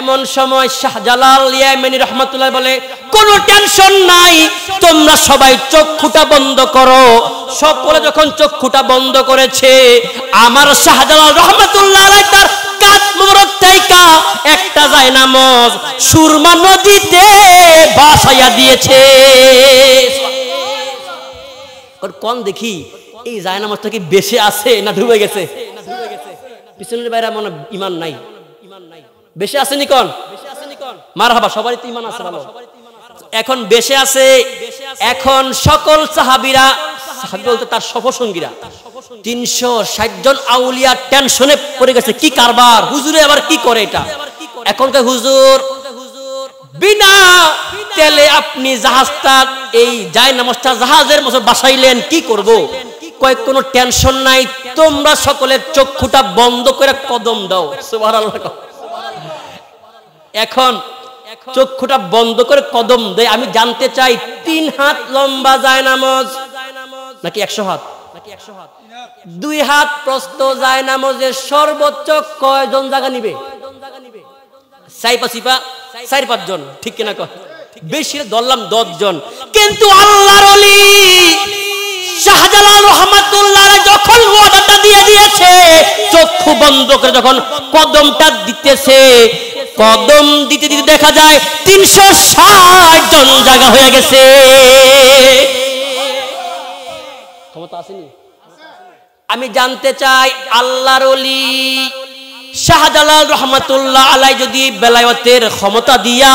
এমন সময় শাহজালাল ইয়ামিনী রহমতুল্লাহ বলে, কোনো টেনশন নাই, তোমরা সবাই চক্ষুটা বন্ধ করো। সকলে যখন চক্ষুটা বন্ধ করেছে, আমার শাহজালাল রহমতুল্লাহ তার কাত মোবারক তাইকা একটা যায় নামাজ সুরমা নদীতে বাসাইয়া দিয়েছে। কোন দেখি, এই যায় নামাজটা কি বেশি আছে না ডুবে গেছে? পিছনের বাইরে মনে ইমান নাই ইমান নাই। বেশি আছে নিকন মার হাবা সবারই তো ইমান আছে ভালো। এখন বেশে আছে, এখন সকল সাহাবিরা, সাহাবি বলতে তার সফসঙ্গীরা তিনশো ষাট জন আউলিয়া টেনশনে পড়ে গেছে, কি কারবার? হুজুরে আবার কি করে এটা? এখনকার হুজুর, বিনা তেলে আপনি জাহাজটা, এই যায় নামাজটা জাহাজের মতো বাসাইলেন, কি করব? কয়েক কোনো টেনশন নাই, তোমরা সকলের চক্ষুটা বন্ধ করে কদম দাও, সুবহানাল্লাহ। এখন চক্ষুটা বন্ধ করে কদম দেয়। আমি জানতে চাই, তিন হাত লম্বা যায় নামাজ? নাকি একশো হাত? নাকি একশো হাত দুই হাত প্রস্ত যায় নামাজের সর্বোচ্চ কয়জন জায়গা নিবে? সাইপা সিপা? চার পাঁচ জন ঠিক কিনা বেশি ধরলাম দশ জন কিন্তু আল্লাহর অলি শাহজালাল রহমাতুল্লাহ যখন ওয়াদাটা দিয়ে দিয়েছে চক্ষু বন্ধ করে যখন কদমটা দিতেছে কদম দিতে দিতে দেখা যায় তিনশো ষাট জন জায়গা হয়ে গেছে। ক্ষমতা আসেনি? আমি জানতে চাই আল্লাহর অলি শাহজালাল রহমতুল্লাহ আলাই যদি বেলায়তের ক্ষমতা দিয়া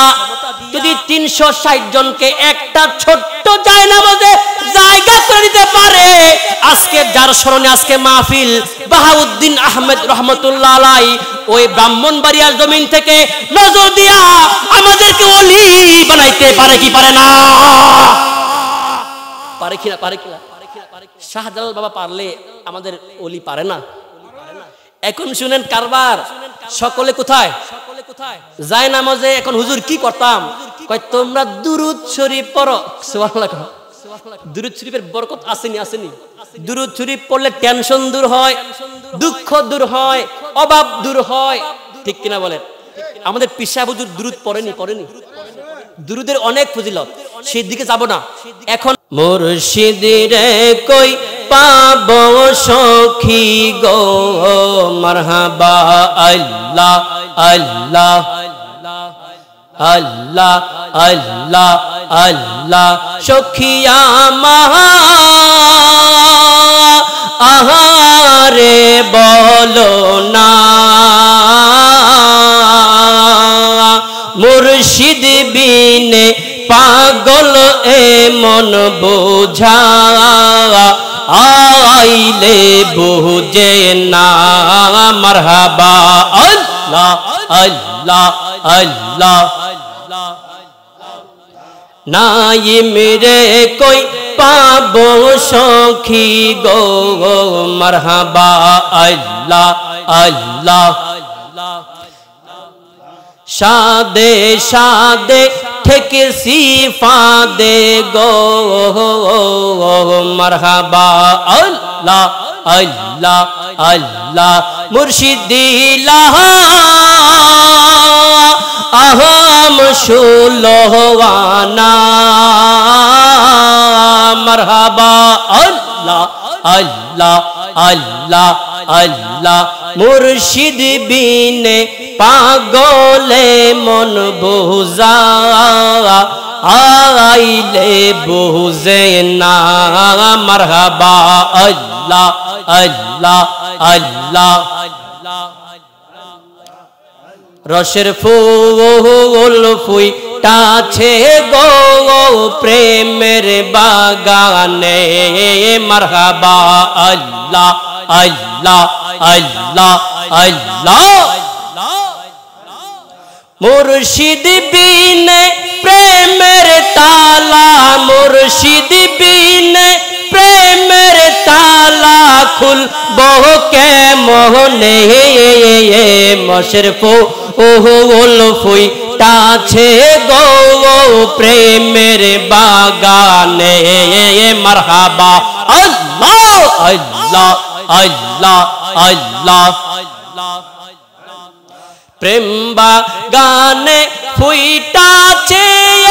যদি তিনশো ষাট জনকে একটা ছোট্ট জায়নামাজে জায়গা করে দিতে পারে, আজকে যার স্মরণে আজকে মাহফিল, বাহাউদ্দিন আহমেদ রহমতুল্লাহ আলাই, ওই ব্রাহ্মণবাড়িয়ার জমিন থেকে নজর দিয়া আমাদেরকে অলি বানাইতে পারে কি পারে না? পারে কিনা পারে কিনা শাহজালাল বাবা পারলে আমাদের অলি পারে না? এখন শুনেন কারবার, সকলে কোথায়? যায় নামাজে, এখন হুজুর কি করতাম? কয়, তোমরা দুরুদ শরীফ সুবহানাল্লাহ দুরুদ শরীফের বরকত আসেনি আসেনি। দুরুদ শরীফ পড়লে টেনশন দূর হয়, দুঃখ দূর হয়, অভাব দূর হয়। ঠিক কিনা বলেন? আমাদের পিসা হুজুর দুরুদ পড়েনি পড়েনি দুরুদের অনেক ফজিলত সেই দিকে যাব না। এখন মুর্শিদিরে কই পাব সখী গো, মারহাবা আল্লাহ আল্লাহ আল্লাহ আল্লাহ আল্লাহ সখিয়া মহা আহারে বলো না। মুর্শিদ বিনে পাগল এ মন বোঝা। আইলে বুঝে না, মারহাবা, আল্লাহ আল্লাহ আল্লাহ নাইম রে কই পাবো সখী গো, মারহাবা, আল্লাহ আল্লাহ। সাদে সাদে ঠেকে সিফাদে গো মারহাবা আল্লাহ আল্লাহ আল্লাহ মুর্শিদিল্লাহ আহম সুলোহানা মারহাবা আল্লাহ আল্লাহ আল্লাহ আল্লাহ। মুর্শিদ বিনে পাগলে মন বোঝা, আইলে বুঝে না। মারহাবা, আল্লাহ আল্লাহ আল্লাহ। রসের ফুল ফুই টাছে গো প্রেমের বাগানে। মারহাবা আল্লাহ আল্লাহ আল্লাহ আল্লাহ। মুর্শিদ বিনে প্রেমের তালা, মুর্শিদ বিনে প্রেমের তালা খুল বহুকে মোহনে মশরফ ফুই টাছে গো প্রেমের বাগানে। মারহাবা, আল্লাহ আল্লাহ আল্লাহ আল্লাহ। প্রেমবা গানে ফুইটাছে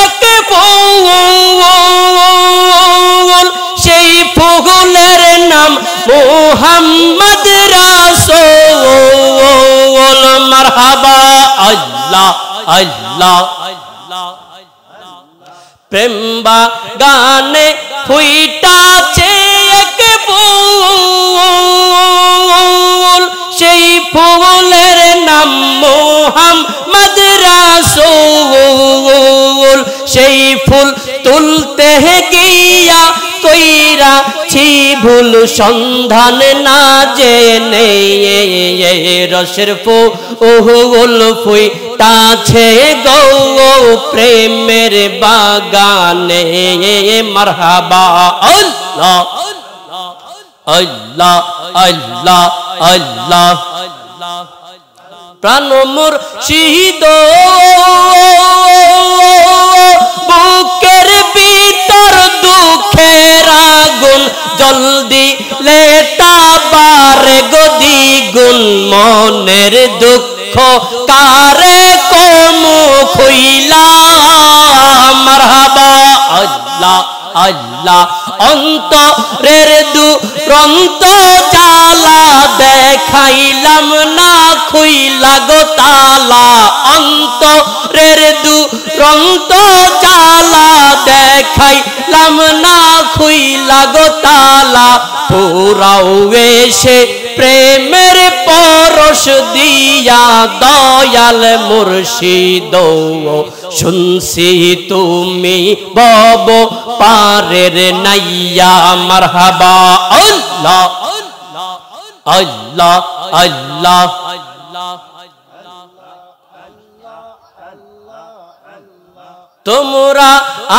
এক ফুল, সেই নাম মোহাম্মদ রাসূল। মারহাবা। আল্লাহ আল্লাহ প্রেমবা গানে ফুইটাছে এক ফুল, সেই ফুলের নাম মোহাম্মদ রাসূল। সেই ফুল তুলতে গিয়া কইরা ছি, ভুল সন্ধান না জেনে রসের ফু ওহুল ফুই তাছে গৌ প্রেমের বাগানে মারহাবা। আল্লাহ আল্লাহ আল্লাহ আল্লাহ, প্রাণ মুর্শিদ, বুকের ভিতর দুঃখের আগুন, জলদি লেতা গদি গুন মনের দুঃখ কারে কমু খুইলা? মারহাবা আল্লাহ আল্লাহ, অন্তরের দুরন্ত জালা দেখাইলাম অন্তরের দুরন্ত জালা দেখাইলাম না খুইলা গো তালা পুরাও এসে প্রেমের পরশ দিয়া দয়াল মুর্শিদ। শুনছি তুমি বব পারের নাইয়া, মারহাবা। আল্লাহ আল্লাহ আল্লাহ। তোমরা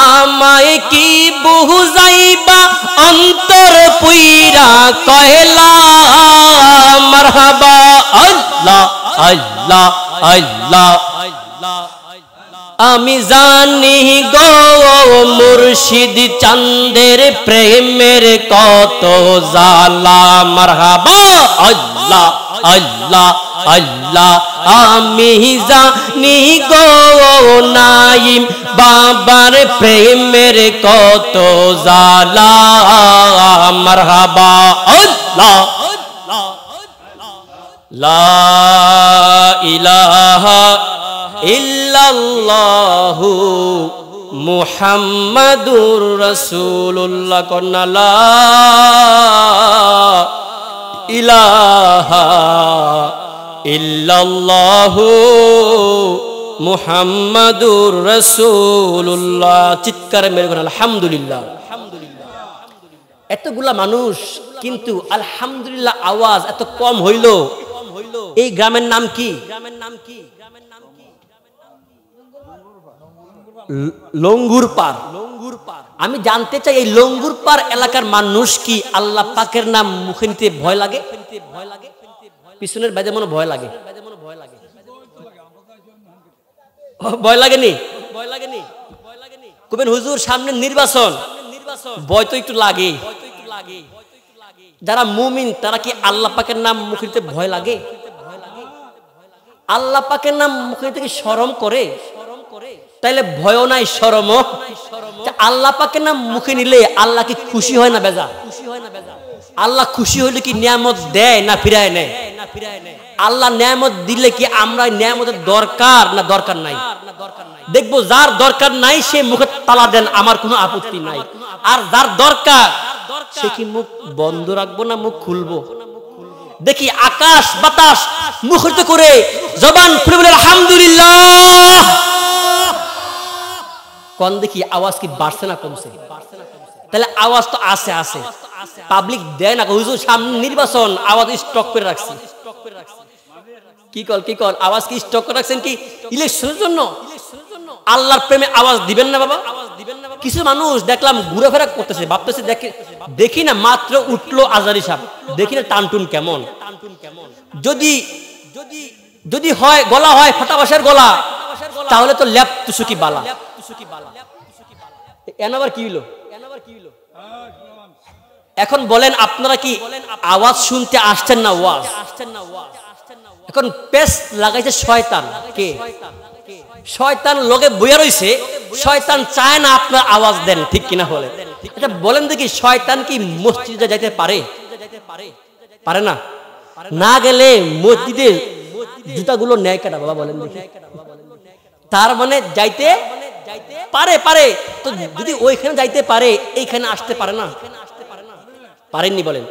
আমায় কি বুঝাইবা? অন্তর পুইরা কয়লা? মারহাবা আল্লাহ আল্লাহ আল্লাহ আমি জানি গো মুর্শিদ চান্দের প্রেমের কত জালা মারহাবা, আল্লাহ আল্লাহ আল্লাহ। আমি জানি গো নাইম, বাবার প্রেমের কত জালা মারহাবা আল্লাহ। ইল্লাল্লাহু মুহাম্মাদুর রাসূলুল্লাহ কন্না ইলাহা মুহাম্মাদুর রাসূলুল্লাহ। চিৎকার মেরে আলহামদুলিল্লাহ। এতগুলা মানুষ কিন্তু আলহামদুলিল্লাহ আওয়াজ এত কম হইল। এই গ্রামের নাম কি? গ্রামের নাম কি? লঙ্গুর পার। লঙ্গুর পার। আমি জানতে চাই এই লঙ্গুর পার এলাকার মানুষ কি আল্লাহ পাকের নাম মুখে নিতে ভয় লাগে ভয় লাগে। পিছনের বেজে মনে ভয় লাগে? ভয় লাগে। ভয় লাগেনি? ভয় লাগেনি ভয় লাগেনি। কবেন হুজুর সামনে নির্বাচন। নির্বাচন। ভয় তো একটু লাগে। যারা মুমিন তারা কি আল্লাহ পাকের নাম মুখে নিতে ভয় লাগে? আল্লাহ পাকের নাম মুখে থেকে সরম করে, তাইলে ভয় নাই সরম আল্লাহ পাকের নাম মুখে নিলে আল্লাহ কি খুশি হয় না বেজা খুশি হয় না বেজা? আল্লাহ খুশি হইলে কি নিয়ামত দেয় না ফিরায় নেয়? আল্লাহ নিয়ামত দিলে কি আমরা নিয়ামতের দরকার না দরকার নাই? দেখব যার দরকার নাই, সে মুখে তালা দেন, আমার কোনো আপত্তি নাই। আর যার দরকার, সে কি মুখ বন্ধ রাখব না মুখ খুলবো? দেখি আকাশ, বাতাস মুখরিত করে জবান খুলে বলে, আলহামদুলিল্লাহ। কোন দেখি আওয়াজ কি বাড়ছে না কমছে? তাহলে আওয়াজ তো আছে আছে। পাবলিক দেয় না, হুজুর সামনে নির্বাচন, আওয়াজ স্টক করে রাখছি। কি কল কি কল আওয়াজ কি স্টক করে রাখছেন কি? ইলেকশনের জন্য? আল্লাহর প্রেমে আওয়াজ দিবেন না বাবা? কিছু মানুষ দেখলাম ঘুরেফেরা করতেছে, ভাবতেছে দেখে, দেখি না মাত্র উঠল আজারি সাহ দেখি না টানটুন কেমন। যদি যদি যদি হয়, গলা হয় ফাটাবাসের গলা, তাহলে তো ল্যাপ তুসুকি বালা। এন আবার কি হলো এখন বলেন আপনারা কি আওয়াজ শুনতে আসছেন না ওয়াজ? এখন পেস্ট লাগাইছে শয়তান। কে? শয়তান লোকে বইয়া রইছে, শয়তান চায় না আপনার আওয়াজ দেন, ঠিক কিনা বলে? আচ্ছা বলেন দেখি, শয়তান কি মসজিদে যাইতে পারে? পারে না? না গেলে মসজিদে জুতাগুলো নেয় কেটা, বাবা বলেন দেখি। তার মানে যাইতে পারে পারে। তো যদি ওইখানে যাইতে পারে, এইখানে আসতে পারে না? পারেননি বলেন।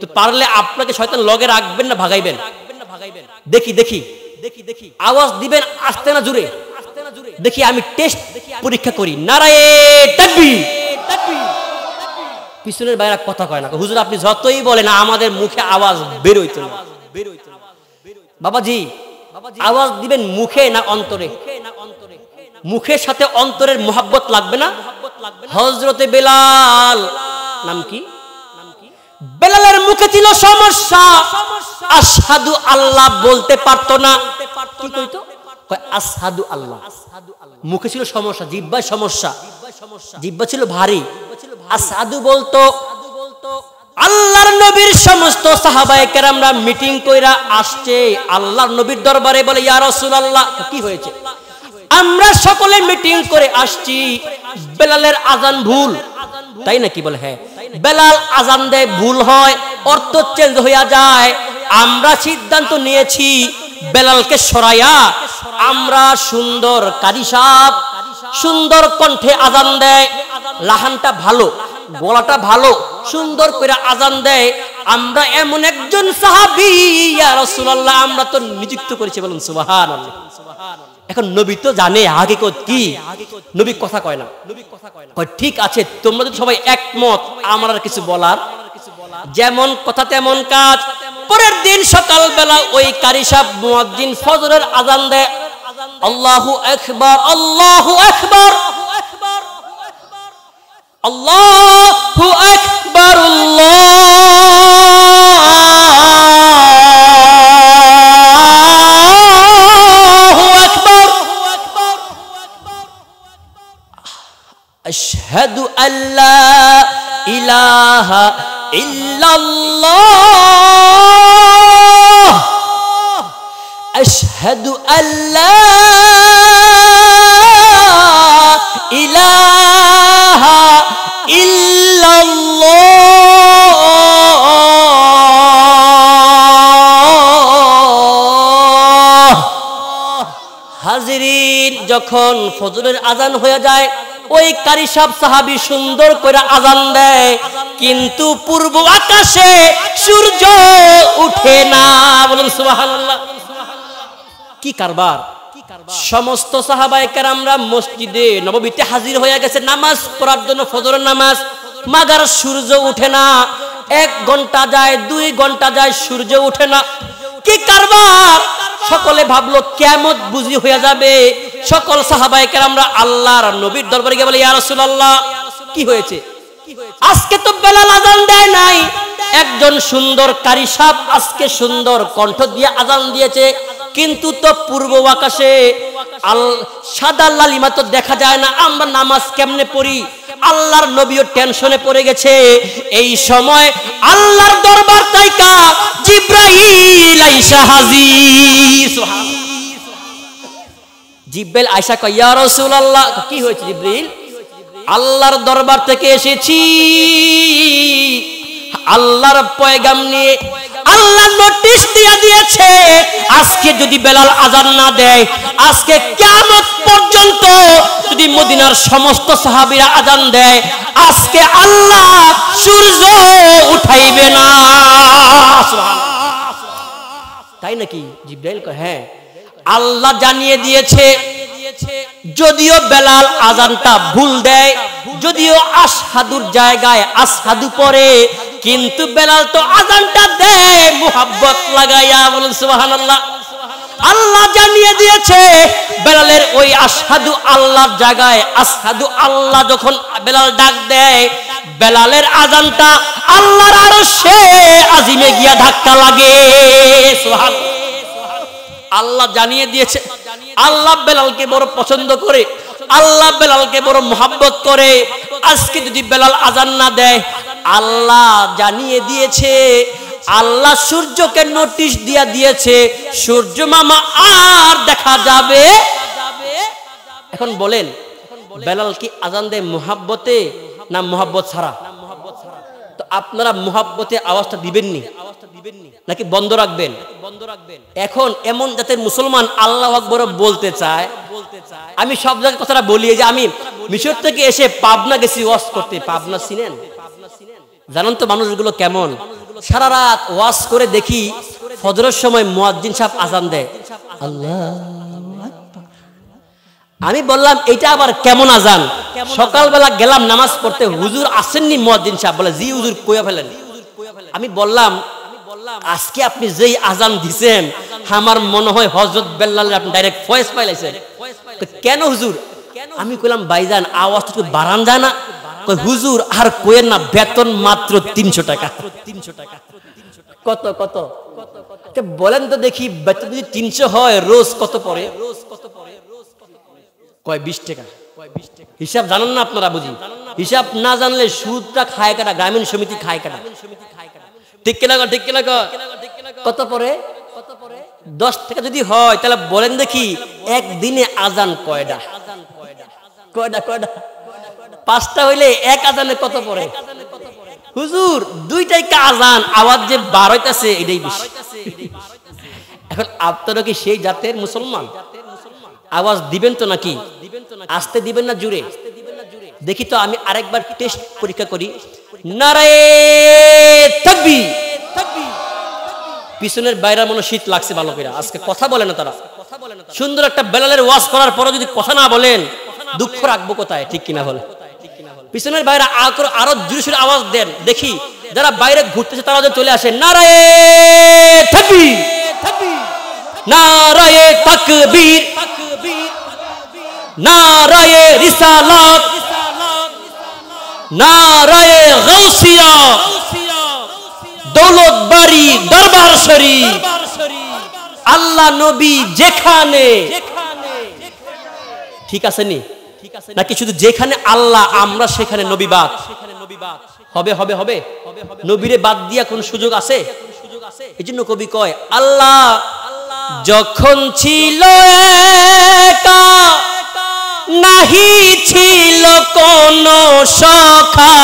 তো পারলে আপনাকে শয়তান লগে রাখবেন না, ভাগাইবেন? দেখি দেখি। দেখি দেখি। আওয়াজ দিবেন আসতে না জুড়ে দেখি আমি টেস্ট পরীক্ষা করি। নারায়ে পিছনের বাইরা কথা কয় না। হুজুর আপনি যতই বলেন আমাদের মুখে আওয়াজ বেরোইতো না। বাবাজি আওয়াজ দিবেন মুখে না অন্তরে? মুখের সাথে অন্তরের মোহাব্বত লাগবে না? হজরতে বেলাল নাম কি? বেলালের মুখে ছিল সমস্যা। আসাদু আল্লাহ বলতে পারতো না। আসাদু আল্লাহ। মুখে ছিল সমস্যা জিব্বায় সমস্যা। জিব্বা ছিল ভারী। আসাদু বলতো, আল্লাহর নবীর সমস্ত সাহাবায়ে কেরামরা মিটিং কইরা আসছে। আল্লাহর নবীর দরবারে বলে, ইয়া রাসূলুল্লাহ কি হয়েছে? আমরা সকলে মিটিং করে আসছি। বেলালের আজান ভুল। তাই নাকি বলে? হ্যাঁ। বেলাল আজান দেয়, ভুল হয়, অর্থ চেঞ্জ হইয়া যায়। আমরা সিদ্ধান্ত নিয়েছি, বেলালকে সরাইয়া আমরা সুন্দর কারি সাপ, সুন্দর কণ্ঠে আজান দেয়। লাহানটা ভালো, গলাটা ভালো, সুন্দর করে আজান দেয়। আমরা এমন একজন সাহাবি রাসূলুল্লাহ, আমরা তো নিযুক্ত করেছি বলুন, সুবহানাল্লাহ। এখন নবী তো জানে আগে কি নবী কথা কয় না নবী কথা কয় না ঠিক আছে তোমরা যদি সবাই একমত আমার আর কিছু বলার যেমন কথা তেমন কাজ পরের দিন সকালবেলা ওই কারি সাহেব মুয়াজ্জিন ফজরের আজান দেয় আল্লাহু আকবার আল্লাহু আকবার আল্লাহু আকবার আল্লাহু আশহাদু আল্লা ইলাহা ইল্লাল্লাহ। আশহাদু আল্লা ইলাহা ইল্লাল্লাহ। হাজিরিন যখন ফজরের আজান হয়ে যায় ওই কারি সাহ সাহাবি সুন্দর করে আজান দেয়, কিন্তু পূর্ব আকাশে সূর্য উঠে না। বলুন সুবহানাল্লাহ। কি কারবার? সমস্ত সাহাবায়ে কেরামরা মসজিদে নববীতে হাজির হয়ে গেছে, নামাজ পড়ার জন্য ফজরের নামাজ। মাগার সূর্য উঠে না, এক ঘণ্টা যায়, দুই ঘণ্টা যায়, সূর্য উঠে না। কি কারবার? সকলে ভাবলো, কেমত বুঝি হয়ে যাবে? সকল সাহাবাহিকের আমরা আল্লাহর নবীর দরবারে গিয়ে বলে, ইয়া আল্লাহ কি হয়েছে? আজকে তো বেলাল আজান দেয় নাই। একজন সুন্দর কারি সাপ আজকে সুন্দর কণ্ঠ দিয়ে আজান দিয়েছে, কিন্তু তো পূর্ব আকাশে আল সাদা লালিমা তো দেখা যায় না, আমরা নামাজ কেমনে পড়ি? আল্লাহর নবীও টেনশনে পড়ে গেছে। এই সময় আল্লাহর দরবার তাইকা জিব্রাইল আইসা হাজির। জিব্রাইল আইসা কয়, ইয়া রাসূলুল্লাহ। কি হয়েছে জিব্রাইল? আল্লাহর দরবার থেকে এসেছি। আল্লাহর পয়গাম নিয়ে আল্লাহ নোটিশ দিয়ে দিয়েছে, আজকে যদি বেলাল আজান না দেয়, আজকে কিয়ামত পর্যন্ত যদি মদিনার সমস্ত সাহাবীরা আজান দেয়, আজকে আল্লাহ সূর্য উঠাইবে না। তাই নাকি? জিব্রাইল হ্যাঁ। আল্লাহ জানিয়ে দিয়েছে, যদিও বেলাল আজানটা ভুল দেয় যদিও আসহাদুর জায়গায় আসহাদু পরে কিন্তু বেলাল তো আজানটা দেয়, মুহাব্বত লাগাইয়া বলুন, সুবহানাল্লাহ। আল্লাহ জানিয়ে দিয়েছে, বেলালের ওই আসাদু আল্লাহর জায়গায় আসাদু আল্লাহ যখন বেলাল ডাক দেয়, বেলালের আজানটা আল্লাহর আরও সে আজিমে গিয়া ধাক্কা লাগে আল্লাহ জানিয়ে দিয়েছে, আল্লাহ বেলালকে বড় পছন্দ করে। আল্লাহ বেলালকে বড় মোহাব্বত করে। আজকে যদি বেলাল আজান না দেয়, আল্লাহ জানিয়ে দিয়েছে, আল্লাহ সূর্যকে নোটিশ দিয়া দিয়েছে, সূর্য মামা আর দেখা যাবে। এখন বলেন, বেলাল কি আজান দেয় মোহাব্বতে না মোহাব্বত ছাড়া? আপনারা মোহাব্বতে আওয়াজটা দিবেননি? নাকি বন্ধ রাখবেন? এখন এমন জাতের মুসলমান আল্লাহ আকবর বলতে চায়। আমি সব জায়গায় কথাটা বলি যে আমি মিশর থেকে এসে পাবনা গেছি ওয়াশ করতে। পাবনা চিনেন জানান তো মানুষগুলো কেমন? সারা রাত ওয়াশ করে দেখি ফজরের সময় মুয়াজ্জিন সাহেব আজান দেয়। আল্লাহ। আমি বললাম এটা আবার কেমন আজান? সকালবেলা গেলাম নামাজ পড়তে হুজুর আসেননি মুয়াজ্জিন সাহেব। বলে জি হুজুর কইয়া ফেলেন। আমি বললাম আজকে আপনি যেই আজান দিছেন আমার মনে হয় হজরত বেল্লাল আপনি ডাইরেক্ট ফয়েস পাইলাইছেন। কেন হুজুর? আমি কইলাম ভাইজান আওয়াজ তো বাড়ান যায় না। কই হুজুর আর কোয়েন না বেতন মাত্র তিনশো টাকা। তিনশো টাকা। কত কত? বলেন তো দেখি বেতন যদি তিনশো হয় রোজ কত পরে রোজ কত পরে কয় বিশ টাকা? হিসাব জানান না আপনারা বুঝি? হিসাব না জানলে সুদটা খায় কাটা গ্রামীণ সমিতি খায় কাটা ঠিক কিনা ঠিক কিনা কত পরে দশ টাকা যদি হয়, তাহলে বলেন দেখি, একদিনে আজান কয়ডা? কয়ডা কয়ডা? পাঁচটা হইলে এক আজানে কত পরে হুজুর, দুইটাই আজান, আওয়াজ যে বার হইতেছে, এটাই বেশি। এখন আপনারা কি সেই জাতের মুসলমান? আওয়াজ দিবেন তো নাকি? আসতে দিবেন না জুড়ে। দেখি তো আমি আরেকবার টেস্ট পরীক্ষা করি। নারায়ে পিছনের বাইরে মনে শীত লাগছে বালকেরা আজকে কথা বলে না তারা। সুন্দর একটা বেলালের ওয়াশ করার পরে যদি কথা না বলেন, দুঃখ রাখব কোথায়? ঠিক কিনা বলে। পিছনের বাইরে আরও জুড়ে আওয়াজ দেন। দেখি, যারা বাইরে ঘুরতেছে তারা চলে আসে। নারায়ে নারায়ে তাকবীর। নারায়ে রিসালাত, নারায়ে গাউসিয়া, দৌলত বাড়ি দরবার শরীফ, আল্লাহ নবী যেখানে, ঠিক আছে নি? নাকি শুধু যেখানে আল্লাহ, আমরা সেখানে নবীবাদ হবে হবে হবে। নবীরে বাদ দিয়া কোন সুযোগ আছে? এই জন্য কবি কয়, আল্লাহ যখন ছিল একা নাহি ছিল কোন সখা।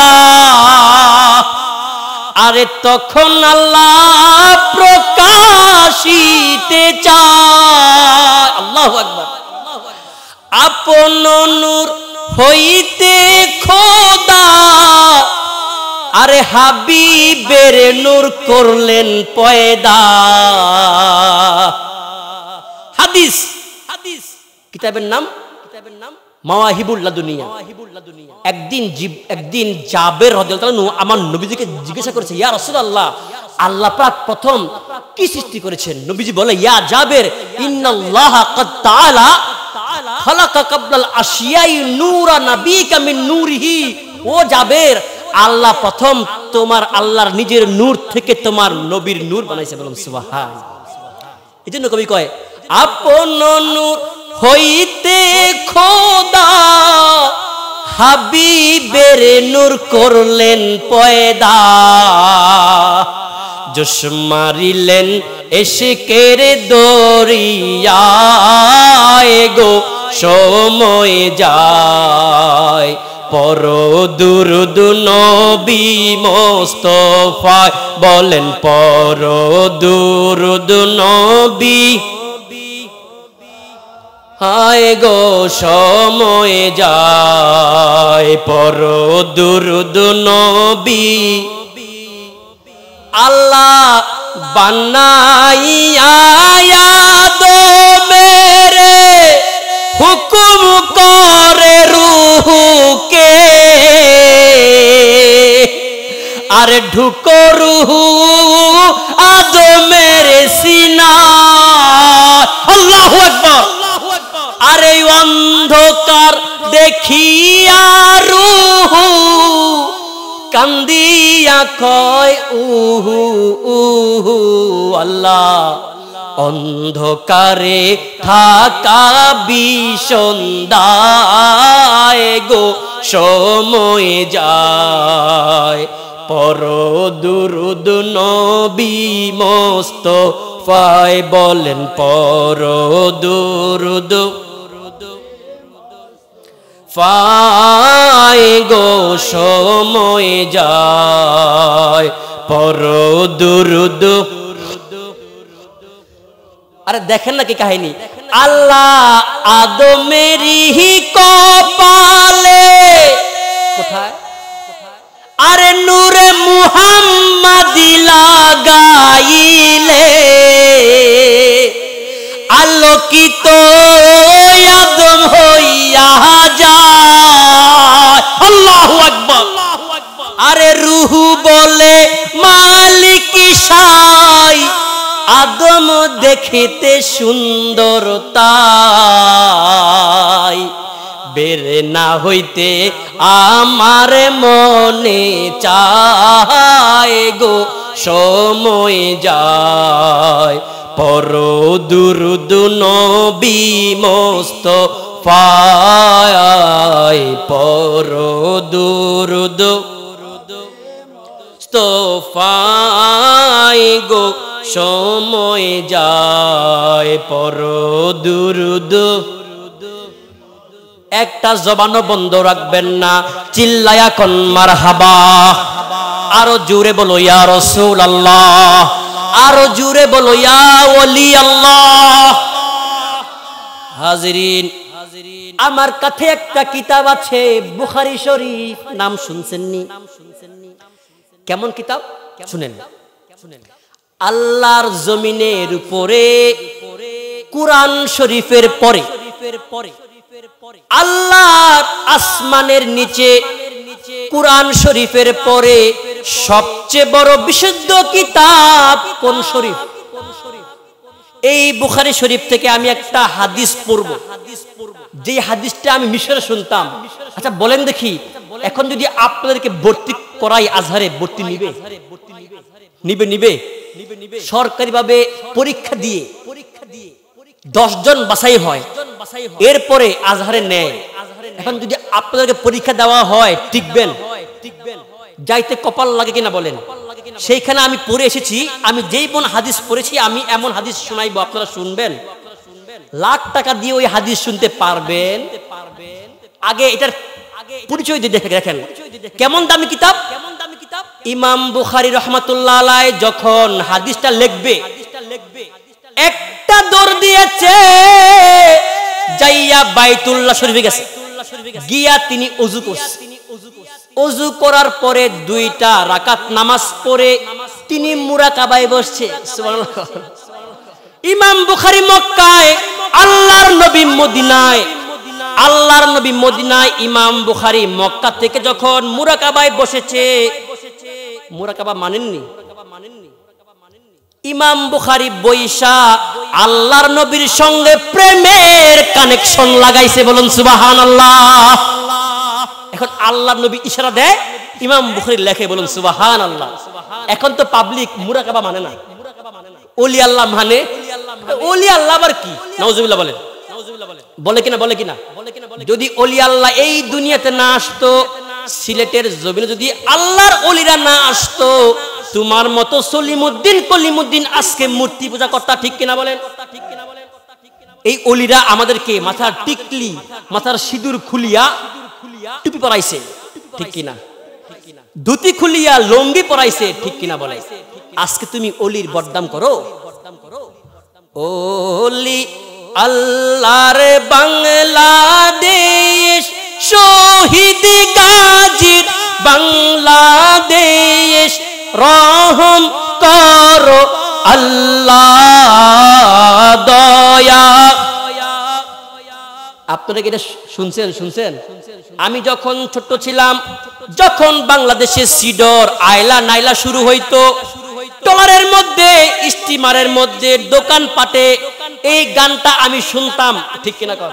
আরে তখন আল্লাহ প্রকাশিতে চায়। আপন নূর হইতে খোদা। আরে হাবিবের নূর করলেন পয়দা। হাদিস হাদিস। কিতাবের নাম? কিতাবের নাম? একদিন একদিন জাবের করেছে আল্লাহ প্রথম নবীজি বলে, ইয়া জাবের ও জাবের, আল্লাহ প্রথম তোমার আল্লাহর নিজের নূর থেকে তোমার নবীর নূর বানাইছে সুবহান এই জন্য কবি কয়, আপন নূর হইতে খোদা হাবিবের নূর করলেন পয়দা। জোশ মারিলেন এসেকের দরিয়ায় গো, সময় যায়। পর দুরুদ নবী মোস্তফায় বলেন পর দুরুদ নবী হায় গো সময় যায়, পর দুরুদ নবী। আল্লাহ বানাইয়া মেরে হুকুম করে রুহুকে। আর ঢুকো রুহু আদমের সিনা অন্ধকার দেখিয়া রুহু, কান্দিয়া কয়, উহু উহু, আল্লাহ, অন্ধকারে থাকা বিষন্দায় গো, সময় যায় পর দুরুদ নবী মস্ত বলেন পর দুরুদ ফাই গো সময় যায়, পর দুরুদ। আরে দেখেন না কি কাহিনী? আল্লাহ আদমেরি কপালে। আরে নূরে মুহাম্মাদি লাগাইলে। আলোকিত আদম হইয়া যায়। আল্লাহু আকবার। আরে রুহু বলে, মালিক সাই আদম দেখিতে সুন্দর তাই বেরে না হইতে আমার মনে চায় গো, সময় যায়। পর দুরুদ নবী মস্ত পায় পর দুরুদ স্তফাই গো সময় যায়, পর দুরুদ। একটা জবানও বন্ধ রাখবেন না, চিল্লায়া কন মার হাবা আরও জুড়ে বলো, ইয়া রসুল আল্লাহ আরও জুড়ে বলো আল্লাহ। হাজিরিন, আমার কাছে একটা কিতাব আছে, বুখারি শরীফ। নাম শুনছেননি? কেমন কিতাব? শুনেন। আল্লাহর জমিনের উপরে, কোরআন শরীফের পরে, আল্লাহর আসমানের নিচে, কোরআন শরীফের পরে সবচেয়ে বড় বিশুদ্ধ কিতাব কোন শরীফ? এই বুখারি শরীফ থেকে আমি একটা হাদিস পড়ব। যে হাদিসটা আমি মিশরে শুনতাম। আচ্ছা বলেন দেখি, এখন যদি আপনাদেরকে ভর্তি করাই আজহারে, ভর্তি নিবে? নিবে নিবে? সরকারি ভাবে পরীক্ষা দিয়ে দশজন বাছাই হয়, এরপরে আজহারে নেয়। এখন যদি আপনাদেরকে পরীক্ষা দেওয়া হয় টিকবেন যাইতে কপাল লাগে কিনা বলেন? সেইখানে আমি পড়ে এসেছি, আমি যেই কোন হাদিস পড়েছি, আমি এমন হাদিস শোনাইবো, আপনারা শুনবেন? লাখ টাকা দিয়ে ওই হাদিস শুনতে পারবেন? আগে এটার পরিচয় দিয়ে দেখে দেখেন কেমন দামি কিতাব? ইমাম বুখারি রহমাতুল্লাহ আলাই যখন হাদিসটা লিখবে, একটা দৌড় দিয়েছে, যাইয়া বাইতুল্লাহ শরীফে গেছে। গিয়া তিনি অজু করছে। অজু করার পরে দুইটা রাকাত নামাজ পড়ে তিনি বসছে। ইমাম বুখারি মক্কায় আল্লাহর নবী মদিনায়, আল্লাহর নবী মদিনায় ইমাম বুখারি মক্কা থেকে যখন মুরাকাবায় বসেছে মুরাকাবা মানেননি? ইমাম বুখারি বৈশা আল্লাহর নবীর সঙ্গে প্রেমের কানেকশন লাগাইছে বলুন সুবাহান আল্লাহ এখন আল্লাহর নবী ইশারা দেয়, ইমাম বুখারি লেখে বলুন সুবাহান আল্লাহ এখন তো পাবলিক মুরাকাবা মানে না। ওলি আল্লাহ মানে ওলি আল্লাহ আবার কি? বলেন। বলে কিনা বলে কিনা? যদি আল্লাহ এই দুনিয়াতে না আসতো, সিলেটের জমিনে যদি আল্লাহর না আসতো, তোমার মতো সলিমুদ্দিন কলিমুদ্দিন আজকে মূর্তি পূজা কর্তা ঠিক কিনা বলেন? এই অলিরা আমাদেরকে মাথার টিকলি, মাথার সিঁদুর খুলিয়া টুপি পরাইছে। ঠিক কিনা? ধুতি খুলিয়া লঙ্গি পরাইছে ঠিক কিনা বলে। আজকে তুমি অলির বদনাম করো? ওলি আল্লাহর বাংলাদেশ শহীদ গাজীর বাংলাদেশ রহম করো আল্লাহ দয়া। আপনারা কি এটা শুনছেন শুনছেন? আমি যখন ছোট্ট ছিলাম, যখন বাংলাদেশে সিডর, আয়লা নাইলা শুরু হইতো টলারের মধ্যে, স্টিমারের মধ্যে দোকান পাটে এই গানটা আমি শুনতাম, ঠিক কিনা কর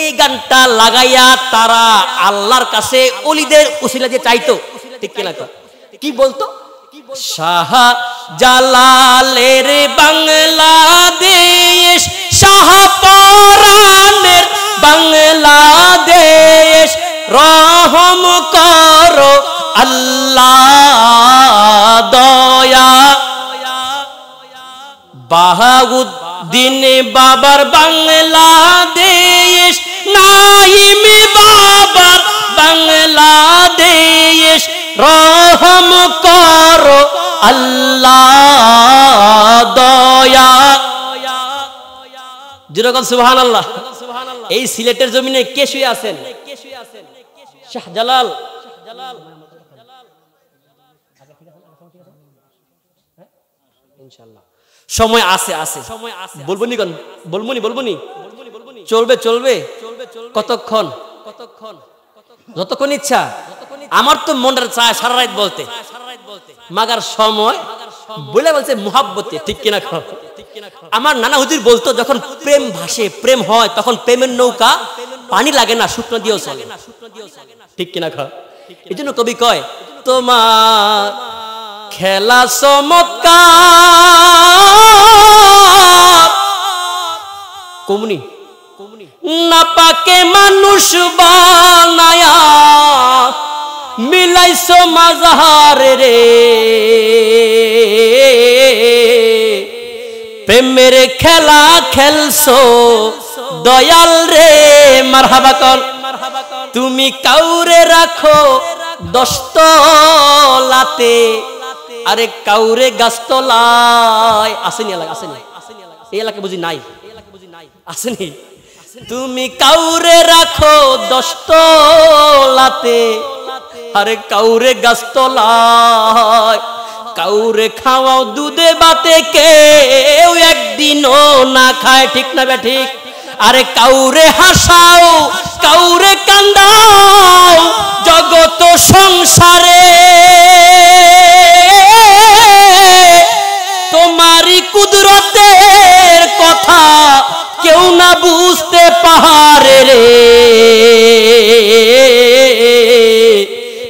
এই গানটা লাগাইয়া তারা আল্লাহর কাছে অলিদের উসিলা দিয়ে চাইতো, ঠিক কিনা কর কি বলতো? শাহ জালালের বাংলাদেশ শাহ পরানের বাংলাদেশ, রহম করো আল্লাহ দয়া। বাহাউদ্দিন বাবার বাংলাদেশ, নাইম বাবার বাংলাদেশ, রহম করো আল্লাহ দয়া। যেরকম সুবহান আল্লাহ এই সিলেটের জমিনে কে শুয়ে আছেন? শাহজালাল। সময় আছে আছে। সময় আছে বলব নি কোন? বলব নি বলব নি? চলবে চলবে। কতক্ষণ? কতক্ষণ যতক্ষণ ইচ্ছা। আমার তো মনের চায় সারা রাত বলতে। মাগার সময় বলে বলছে মুহাব্বতে, ঠিক কিনা খাও আমার নানা হুজুর বলতো, যখন প্রেম ভাসে, প্রেম হয়, তখন প্রেমের নৌকা পানি লাগে না, শুকনো দিয়েও চলে। ঠিক কিনা খা এই জন্য কবি কয়, তোমার খেলা চমৎকার। কমনি। না পাকে মানুষ বানায়া মিলাইছো মাজার রে। প্রেমের খেলা খেলছো। দয়াল রে, মারহাবা কর। তুমি কাউরে রাখো দশতলাতে। আরে কাউরে গাছতলায়। আসেনি এলাকা, আসেনি। এই এলাকা বুঝি নাই। আসেনি। তুমি কাউরে রাখো দশতলাতে। আরে কাউরে গাছতলায়। কাউরে খাওয়াও দুধে বাতে, কেউ একদিনও না খায়, ঠিক না বে ঠিক? আরে কাউরে হাসাও, কাউরে কান্দাও, জগত সংসারে। তোমারই কুদরতের কথা কেউ না বুঝতে পাহাড়ে রে।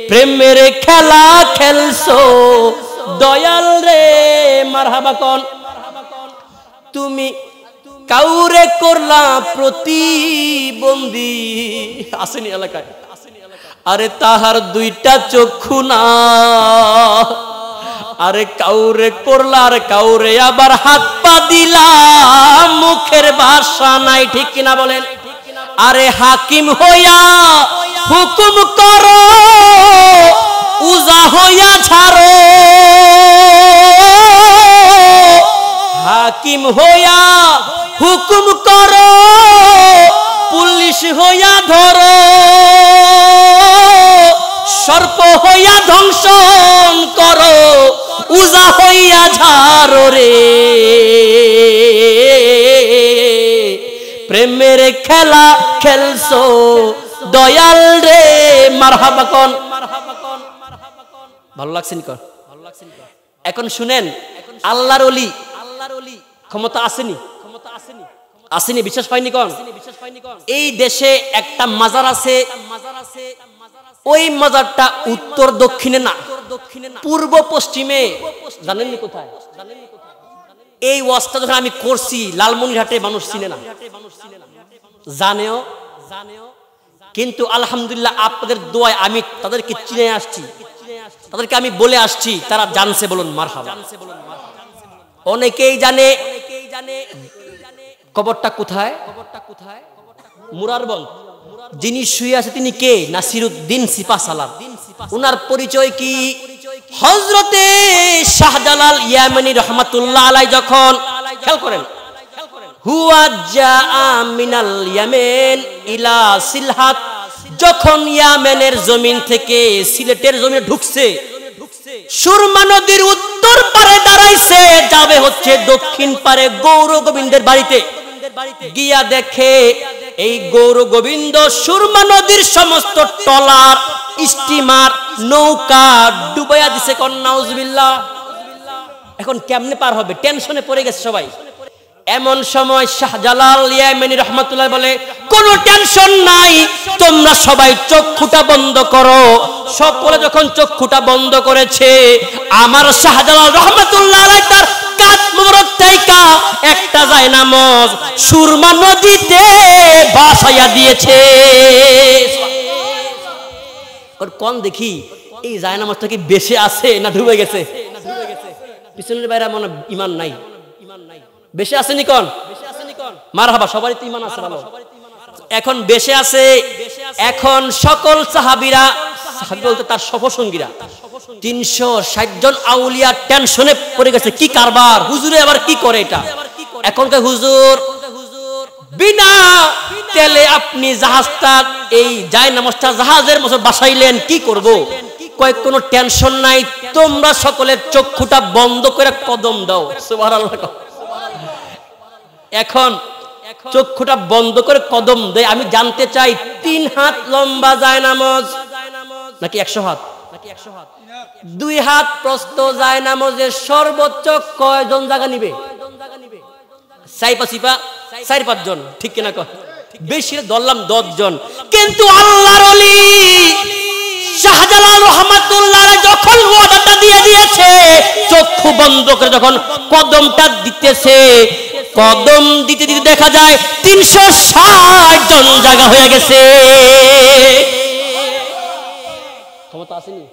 প্রেমের খেলা খেলছো দয়াল রে, মারহাবা কন। তুমি কাউরে করলা প্রতিবন্ধী। আসেনি এলাকায়। আরে তাহার দুইটা চক্ষু না। আরে কাউরে করলা, আর কাউরে আবার হাত পা দিলা। মুখের ভাষা নাই, ঠিক কিনা বলেন? আরে হাকিম হইয়া হুকুম করো। উজা হইয়া ছাড়ো। হাকিম হইয়া হুকুম করো, পুলিশ হইয়া ধরো। সর্প হইয়া ধ্বংসন করো, উজা হইয়া ঝাড়ো রে। প্রেমের খেলা খেলছো, দয়াল রে, মারহাবা কন। ভালো লাগছেন কর? এখন শুনেন, আল্লাহর অলি আল্লাহর অলি ক্ষমতা আসেনি। ক্ষমতা আসেনি আসেনি বিশ্বাস পাইনি কন? এই দেশে একটা মাজার আছে মাজার আছে ওই মাজারটা উত্তর দক্ষিণে না না পূর্ব পশ্চিমে। জানেননি কোথায়? এই ওয়াজটা যখন আমি করছি, লালমনিরহাটে মানুষ চিনে না। জানেও জানেও? কিন্তু আলহামদুলিল্লাহ আপনাদের দোয়ায় আমি তাদেরকে চিনে আসছি। তাদেরকে আমি বলে আসছি, তারা জানছে বলুন মার অনেকেই জানে, কবরটা কোথায়? কবরটা কোথায় মুরারবন্দ যিনি শুয়ে আছে তিনি কে? সিপা সালাম। উনার পরিচয় কি? হজরতে শাহজালাল ইয়ামানি রহমাতুল্লাহ আলাই যখন খেয়াল করেন মিনাল ইয়ামেন ইলা সিলহাত যখন ইয়ামেনের জমিন থেকে সিলেটের জমিনে ঢুকছে, সুরমা নদীর উত্তর পারে দাঁড়াইছে, যাবে হচ্ছে দক্ষিণ পারে গৌর গোবিন্দের বাড়িতে। গিয়া দেখে এই গৌর গোবিন্দ সুরমা নদীর সমস্ত টলার, স্টিমার, নৌকা ডুবাইয়া দিছে। কন্যা এখন কেমনে পার হবে? টেনশনে পড়ে গেছে সবাই। এমন সময় শাহজালাল ইয়ামিনী রহমতুল্লাহ বলে, কোনো টেনশন নাই, তোমরা সবাই চক্ষুটা বন্ধ করো। সকলে যখন চক্ষুটা বন্ধ করেছে, আমার শাহজালাল রহমতুল্লাহ তার কাত মোবারক থেকে একটা যায় নামাজ সুরমা নদীতে ভাসাইয়া দিয়েছে। কোন দেখি, এই জায়নামাজটা কি বেশি আছে না ডুবে গেছে? পিছনের বাইরে মনে ইমান নাই। বেশি আসেনি কন? মার হাবা সবারই তো ইমান আছে, ভালো। এখন বেশে আছে, এখন সকল সাহাবিরা, সাহাবি বলতে তার সফসঙ্গীরা তিনশো ষাট জন আউলিয়া টেনশনে পড়ে গেছে, কি কারবার, হুজুরে আবার কি করে এটা? এখনকার হুজুর, বিনা তেলে আপনি জাহাজটা, এই যায় নামাজটা জাহাজের মতো বাসাইলেন, কি করব? কয়েক কোনো টেনশন নাই, তোমরা সকলের চক্ষুটা বন্ধ করে কদম দাও, সুবহানাল্লাহ। এখন চক্ষুটা বন্ধ করে কদম দেয়। আমি জানতে চাই, তিন হাত লম্বা যায় নামাজ? নাকি একশো হাত? নাকি একশো হাত দুই হাত প্রস্ত যায় নামাজের সর্বোচ্চ কয়জন জায়গা নিবে? সাইপা সিপা? চার পাঁচজন, ঠিক কিনা কয়? বেশি ধরলাম দশ জন কিন্তু আল্লাহর অলি শাহজালাল রহমাতুল্লাহ যখন ওয়াদাটা দিয়ে দিয়েছে, চক্ষু বন্ধ করে যখন কদমটা দিতেছে, কদম দিতে দিতে দেখা যায় তিনশো ষাট জন জায়গা হয়ে গেছে। ক্ষমতা আসেনি?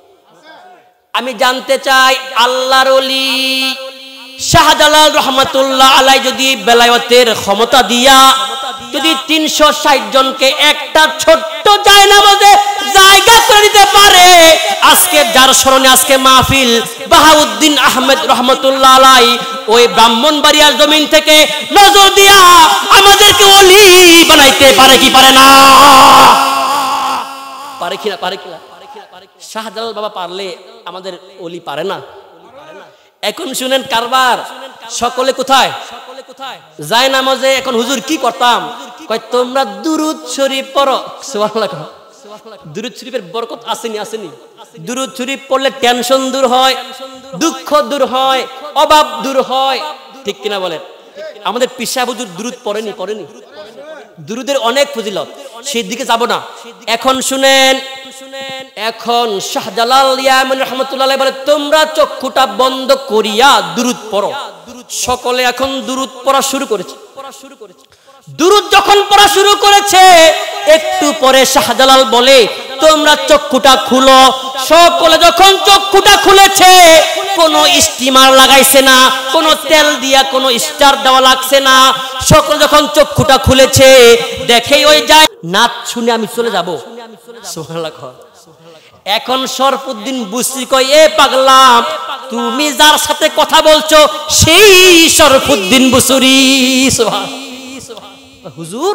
আমি জানতে চাই আল্লাহর অলি শাহজালাল রহমাতুল্লাহ আলাই যদি বেলায়তের ক্ষমতা দিয়া, যদি তিনশো ষাট জনকে একটা ছোট্ট যায় নামাজে জায়গা করে দিতে পারে, আজকে যার স্মরণে আজকে মাহফিল, বাহাউদ্দিন আহমেদ রহমতুল্লাহ আলাই, ওই ব্রাহ্মণবাড়িয়ার জমিন থেকে নজর দিয়া আমাদেরকে অলি বানাইতে পারে কি পারে না? পারে কিনা পারে কিনা শাহজালাল বাবা পারলে আমাদের অলি পারে না? এখন শুনেন কারবার, সকলে কোথায়? যায় নামাজে, এখন হুজুর কি করতাম? কয়, তোমরা দুরুদ শরীফ পড়ো। সুবহানাল্লাহ। দুরুদ শরীফের বরকত আসেনি আসেনি। দুরুদ শরীফ পড়লে টেনশন দূর হয়, দুঃখ দূর হয়, অভাব দূর হয়। ঠিক কিনা বলেন? আমাদের পিসা হুজুর দুরুদ পড়েনি পড়েনি। দুরুদের অনেক ফজিলত। সেই দিকে যাব না। এখন শুনেন, এখন শাহজালাল ইয়ামিন রহমতুল্লাহ বলে, তোমরা চক্ষুটা বন্ধ করিয়া দুরুদ পড়ো। সকলে এখন দুরুদ পড়া শুরু করেছে। দুরুদ যখন পড়া শুরু করেছে, একটু পরে শাহজালাল বলে, তোমরা চক্ষুটা খুলো। সকলে যখন চক্ষুটা খুলেছে, কোনো স্টিমার লাগাইছে না, কোনো তেল দিয়া কোনো স্টার দেওয়া লাগছে না। সকল যখন চক্ষুটা খুলেছে দেখেই ওই যায় নাচ শুনে আমি চলে যাব। এখন সরফুদ্দিন বুসরি কই এ পাগলাম তুমি যার সাথে কথা বলছো, সেই সরফুদ্দিন বুসুরি। সুবহান হুজুর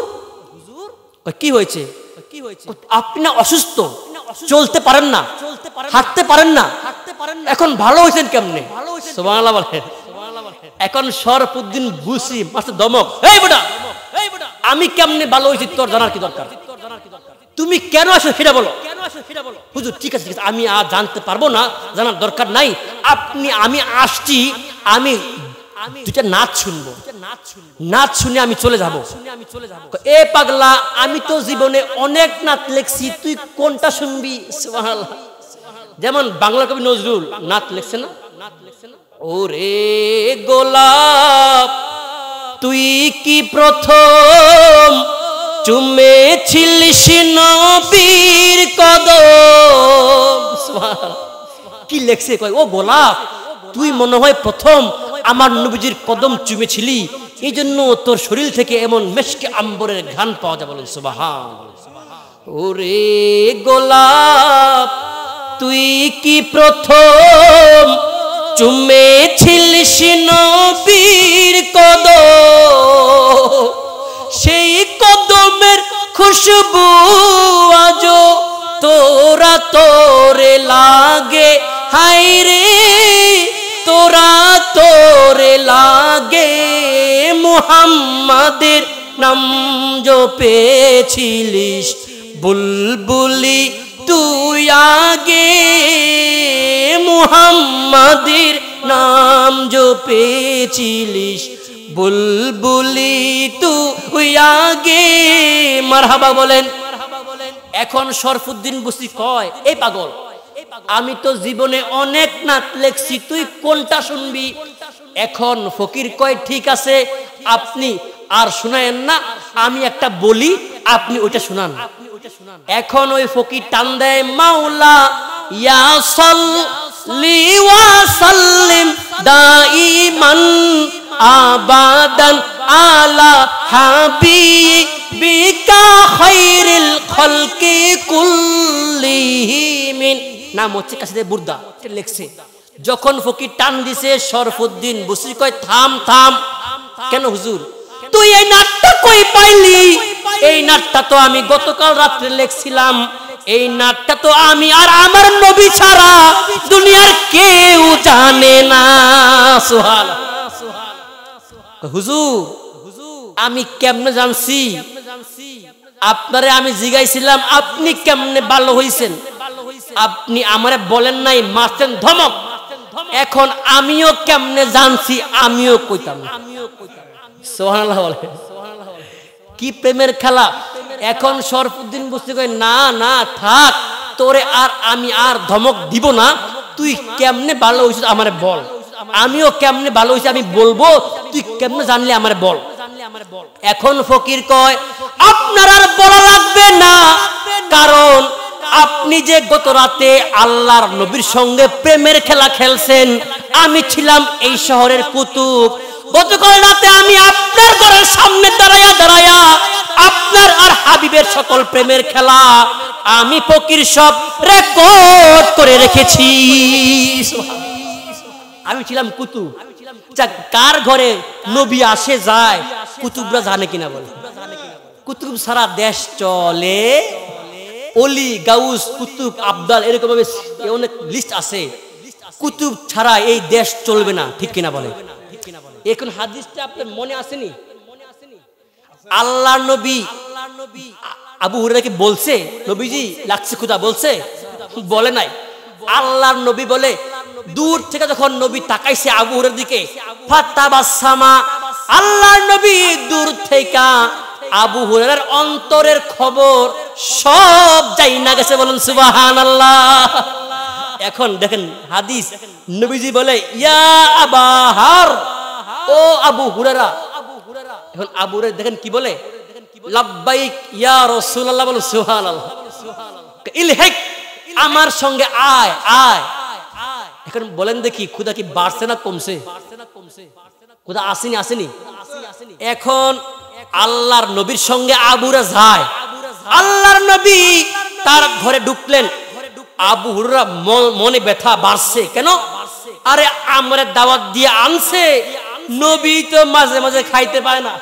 কয়, কি হয়েছে? কি হয়েছে? আপনি না অসুস্থ। চলতে পারেন না। হাঁটতে পারেন না। এখন ভালো হয়েছেন কেমনে? সুবহানাল্লাহ বলেন। এখন সরফুদ্দিন মাস্টার দমক। এই বেটা আমি কেমনে ভালো হয়েছি তোর জানার কি দরকার? তুমি কেন আসো সেটা বলো। কেন আসো সেটা বলো। হুজুর ঠিক আছে ঠিক আছে। আমি আর জানতে পারব না জানার দরকার নাই। আপনি আমি আসছি আমি দুটা নাচ শুনব। নাচ শুনে আমি চলে যাব। এ পাগলা আমি তো জীবনে অনেক নাচ লেখছি তুই কোনটা শুনবি? যেমন বাংলা কবি নজরুল নাচ লেখছে না? ওরে গোলাপ তুই কি প্রথম চুমেছিলিস নবীর কদম। কি লেখছে? কয় ও গোলাপ তুই মনে হয় প্রথম আমার নবীজির কদম চুমেছিলি। এই জন্য তোর শরীর থেকে এমন মেশকে আম্বরের ঘ্রাণ পাওয়া যায় বলেন সুবাহান ওরে গোলাপ, তুই কি প্রথম চুমেছিলিস নবীর কদম? সেই কদমের খুশবু আজো তোরা তোরে লাগে লাগে মুহাম্মাদের নাম জপেছিলিস। বুলবুলি, তুই আগে মুহাম্মাদের নাম জপেছিলিস। বুলবুলি, তুই আগে, মারহাবা বলেন। এখন শরফুদ্দিন বুসি কয়? এই পাগল। আমি তো জীবনে অনেক নাচ লেখছি। তুই কোনটা শুনবি? এখন ফকির কয়, ঠিক আছে, আপনি আর শোনায়েন না। আমি একটা বলি, আপনি ওইটা শুনান। এখন ওই ফকির টান দেয়, মাওলা, ইয়া সাল্লি ওয়া সাল্লিম দাইমান আবাদান আলা হাবিবিকা খাইরিল খলকি কুল্লিহিমিন নাম হচ্ছে কাছে বুর্দা লেখছে। যখন ফকির টান দিছে, শরফুদ্দিন বসরি কয়, থাম থাম। কেন হুজুর? তুই এই নাটটা কই পাইলি? এই নাটটা তো আমি গতকাল রাত্রে লেখছিলাম। এই নাটটা তো আমি আর আমার নবী ছাড়া দুনিয়ার কেউ জানে না। সোহাল হুজুর, আমি কেমনে জানছি? আপনারে আমি জিগাইছিলাম, আপনি কেমনে ভালো হইছেন? আপনি আমারে বলেন নাই, মারছেন ধমক। এখন আমিও কেমনে জানছি, আমিও কইতাম সোহানাল্লাহ বলে। কি প্রেমের খেলা? এখন সরফুদ্দিন বুঝতে কয়, না না, থাক, তোরে আর আমি আর ধমক দিব না। তুই কেমনে ভালো হয়েছিস আমারে বল। আমিও কেমনে ভালো হয়েছি আমি বলব, তুই কেমনে জানলে আমারে বল? এখন ফকির কয়, আপনার আর বলা লাগবে না। কারণ আপনি যে গত রাতে আল্লাহর নবীর সঙ্গে প্রেমের খেলা খেলছেন, আমি ছিলাম এই শহরের কুতুব। গতকাল রাতে আমি আপনার ঘরের সামনে দাঁড়ায়া দাঁড়ায়া আপনার আর হাবিবের সকল প্রেমের খেলা আমি ফকির সব রেকর্ড করে রেখেছি। আমি ছিলাম কুতুব। কার ঘরে নবী আসে যায়, কুতুবরা জানে কিনা বলে? কুতুব সারা দেশ চলে। অলি, গাউস, কুতুব আবদাল এরকম ভাবে অনেক লিস্ট আছে। কুতুব ছাড়া এই দেশ চলবে না, ঠিক কিনা বলে? এখন হাদিসটা আপনার মনে আসেনি? আল্লাহ নবী, আবু হুরাকে বলছে? নবীজি লাগছে খুদা বলছে? বলে নাই। আল্লাহর নবী বলে, দূর থেকে যখন নবী তাকাইছে আবু হুরের দিকে ফাত্তাবাসামা আল্লাহর নবী দূর থেকে আবু হুরের অন্তরের খবর সব যাই না গেছে বলুন সুবাহান আল্লাহ এখন দেখেন হাদিস, নবীজি বলে, ইয়া আবাহার ও আবু হুরারা এখন আবু দেখেন কি বলে? লাব্বাইক ইয়া রাসূলুল্লাহ, বলুন সুবহানাল্লাহ। ইলহেক, আমার সঙ্গে আয় আয়। এখন বলেন দেখি, খুদা কি বাড়ছে না কমছে? খুদা আসেনি আসেনি। এখন আল্লাহর নবীর সঙ্গে আবুরা যায়। আল্লাহর নবী তার ঘরে ঢুকলেন। আবু হুররা মনে ব্যথা বাড়ছে। কেন? আরে আমরা দাওয়াত দিয়ে আনছে। নবী তো মাঝে মাঝে খাইতে পায় না।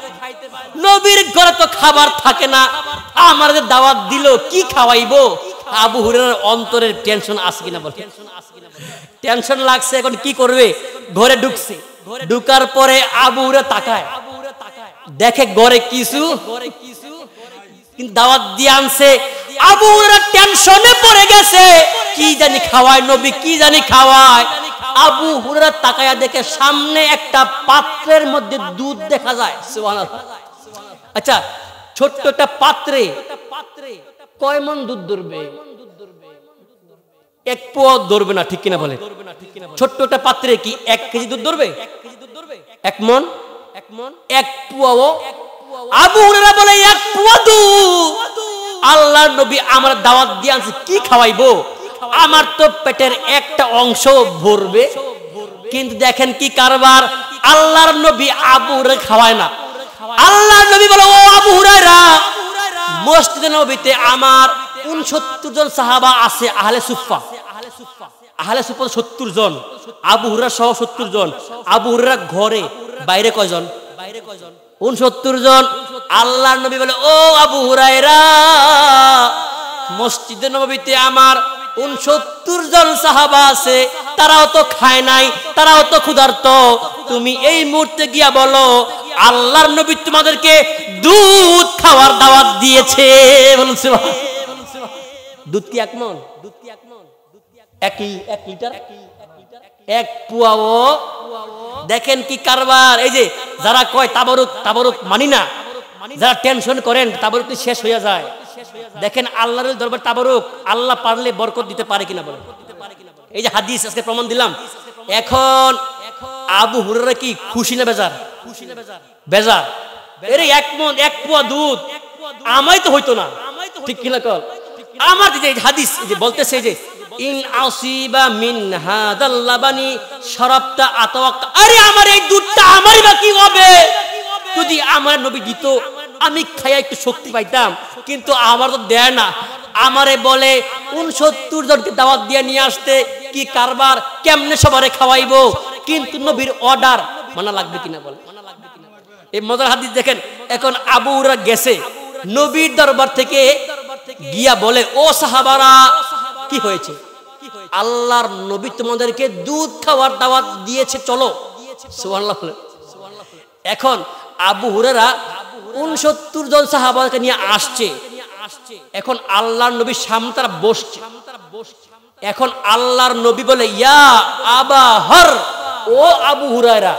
নবীর ঘরে তো খাবার থাকে না। আমাদের দাওয়াত দিল, কি খাওয়াইবো? আবু হুরের অন্তরের টেনশন আসে কিনা বলে? টেনশন লাগছে, এখন কি করবে? ঘরে ঢুকছে। ঢুকার পরে আবু হুরে তাকায়। দেখে ঘরে কিছু, কিন্তু দাওয়াত দিয়ে আনছে। আবু টেনশনে পড়ে গেছে। কি জানি খাওয়ায় নবী, কি জানি খাওয়ায়। আবু হুরের তাকায়া দেখে সামনে একটা পাত্রের মধ্যে দুধ দেখা যায়। আচ্ছা ছোট্ট একটা পাত্রে কয় মন দুধ ধরবে? এক পোয়া ধরবে না, ঠিক কিনা বলে ছোট্ট একটা পাত্রে কি এক কেজি দুধ ধরবে? এক মন এক মন আবু হুরেরা বলে এক পোয়া দুধ আল্লাহ নবী আমার দাওয়াত দিয়ে আনছে কি খাওয়াইবো? আমার তো পেটের একটা অংশ ভরবে। কিন্তু দেখেন কি কারবার? আল্লাহর নবী আবু খাওয়ায় না। আল্লাহর নবী বলে ও আবু হুরায়রা মসজিদে নবীতে আমার উনসত্তর জন সাহাবা আছে আহলে সুফা আহলে সুফা সত্তর জন। আবু হুরা সহ সত্তর জন। আবু হুরা ঘরে। বাইরে কয়জন? বাইরে কয়জন? উনসত্তর জন। আল্লাহর নবী বলে ও আবু হুরায়রা মসজিদে নবীতে আমার উনসত্তর জন সাহাবা আছে তারাও তো খায় নাই তারাও তো ক্ষুধার্ত। তুমি এই মুহূর্তে গিয়া বলো আল্লাহর নবী তোমাদেরকে দুধ খাওয়ার দাওয়াত দিয়েছে। বলছে দুধ কি এক মন? দুধ কি এক মন? এক এক লিটার? এক পুয়াও। দেখেন কি কারবার। এই যে যারা কয় তাবারুক তাবারুক মানি না, যারা টেনশন করেন, তাবারুক শেষ হয়ে যায়। দেখেন আল্লাহর দরবার তাবারুক, আল্লাহ পারলে বরকত দিতে পারে কিনা বলে এই যে হাদিস আজকে প্রমাণ দিলাম। এখন আবু হুরারা কি খুশি না বেজার? খুশি না বেজার। বেজার এর এক মন, এক পোয়া দুধ। আমাই তো হইতো না। ঠিক কিনা কল? আমার যে হাদিস যে বলতেছে যে ইন আসিবা মিন হাদাল লাবানি শরাবটা আরে আমার এই দুধটা আমারই বা কি হবে? যদি আমার নবী দিত, আমি খাইয়া একটু শক্তি পাইতাম, কিন্তু আমার তো দেয় না। আমারে বলে, উনসত্তর জনকে দাওয়াত দিয়ে নিয়ে আসতে, কি কারবার, কেমনে সবারে খাওয়াইবো? কিন্তু নবীর অর্ডার মানা লাগবে কিনা বলে এই মজার হাদিস দেখেন, এখন আবুরা গেছে, নবীর দরবার থেকে গিয়া বলে, ও সাহাবারা, কি হয়েছে? আল্লাহর নবী তোমাদেরকে দুধ খাওয়ার দাওয়াত দিয়েছে, চলো। এখন আবু হুরেরা উনসত্তর জন সাহাবাকে নিয়ে আসছে। এখন আল্লাহর নবীর সামনে তারা বসছে। এখন আল্লাহর নবী বলে, ইয়া আবা হর, ও আবু হুরায়রা।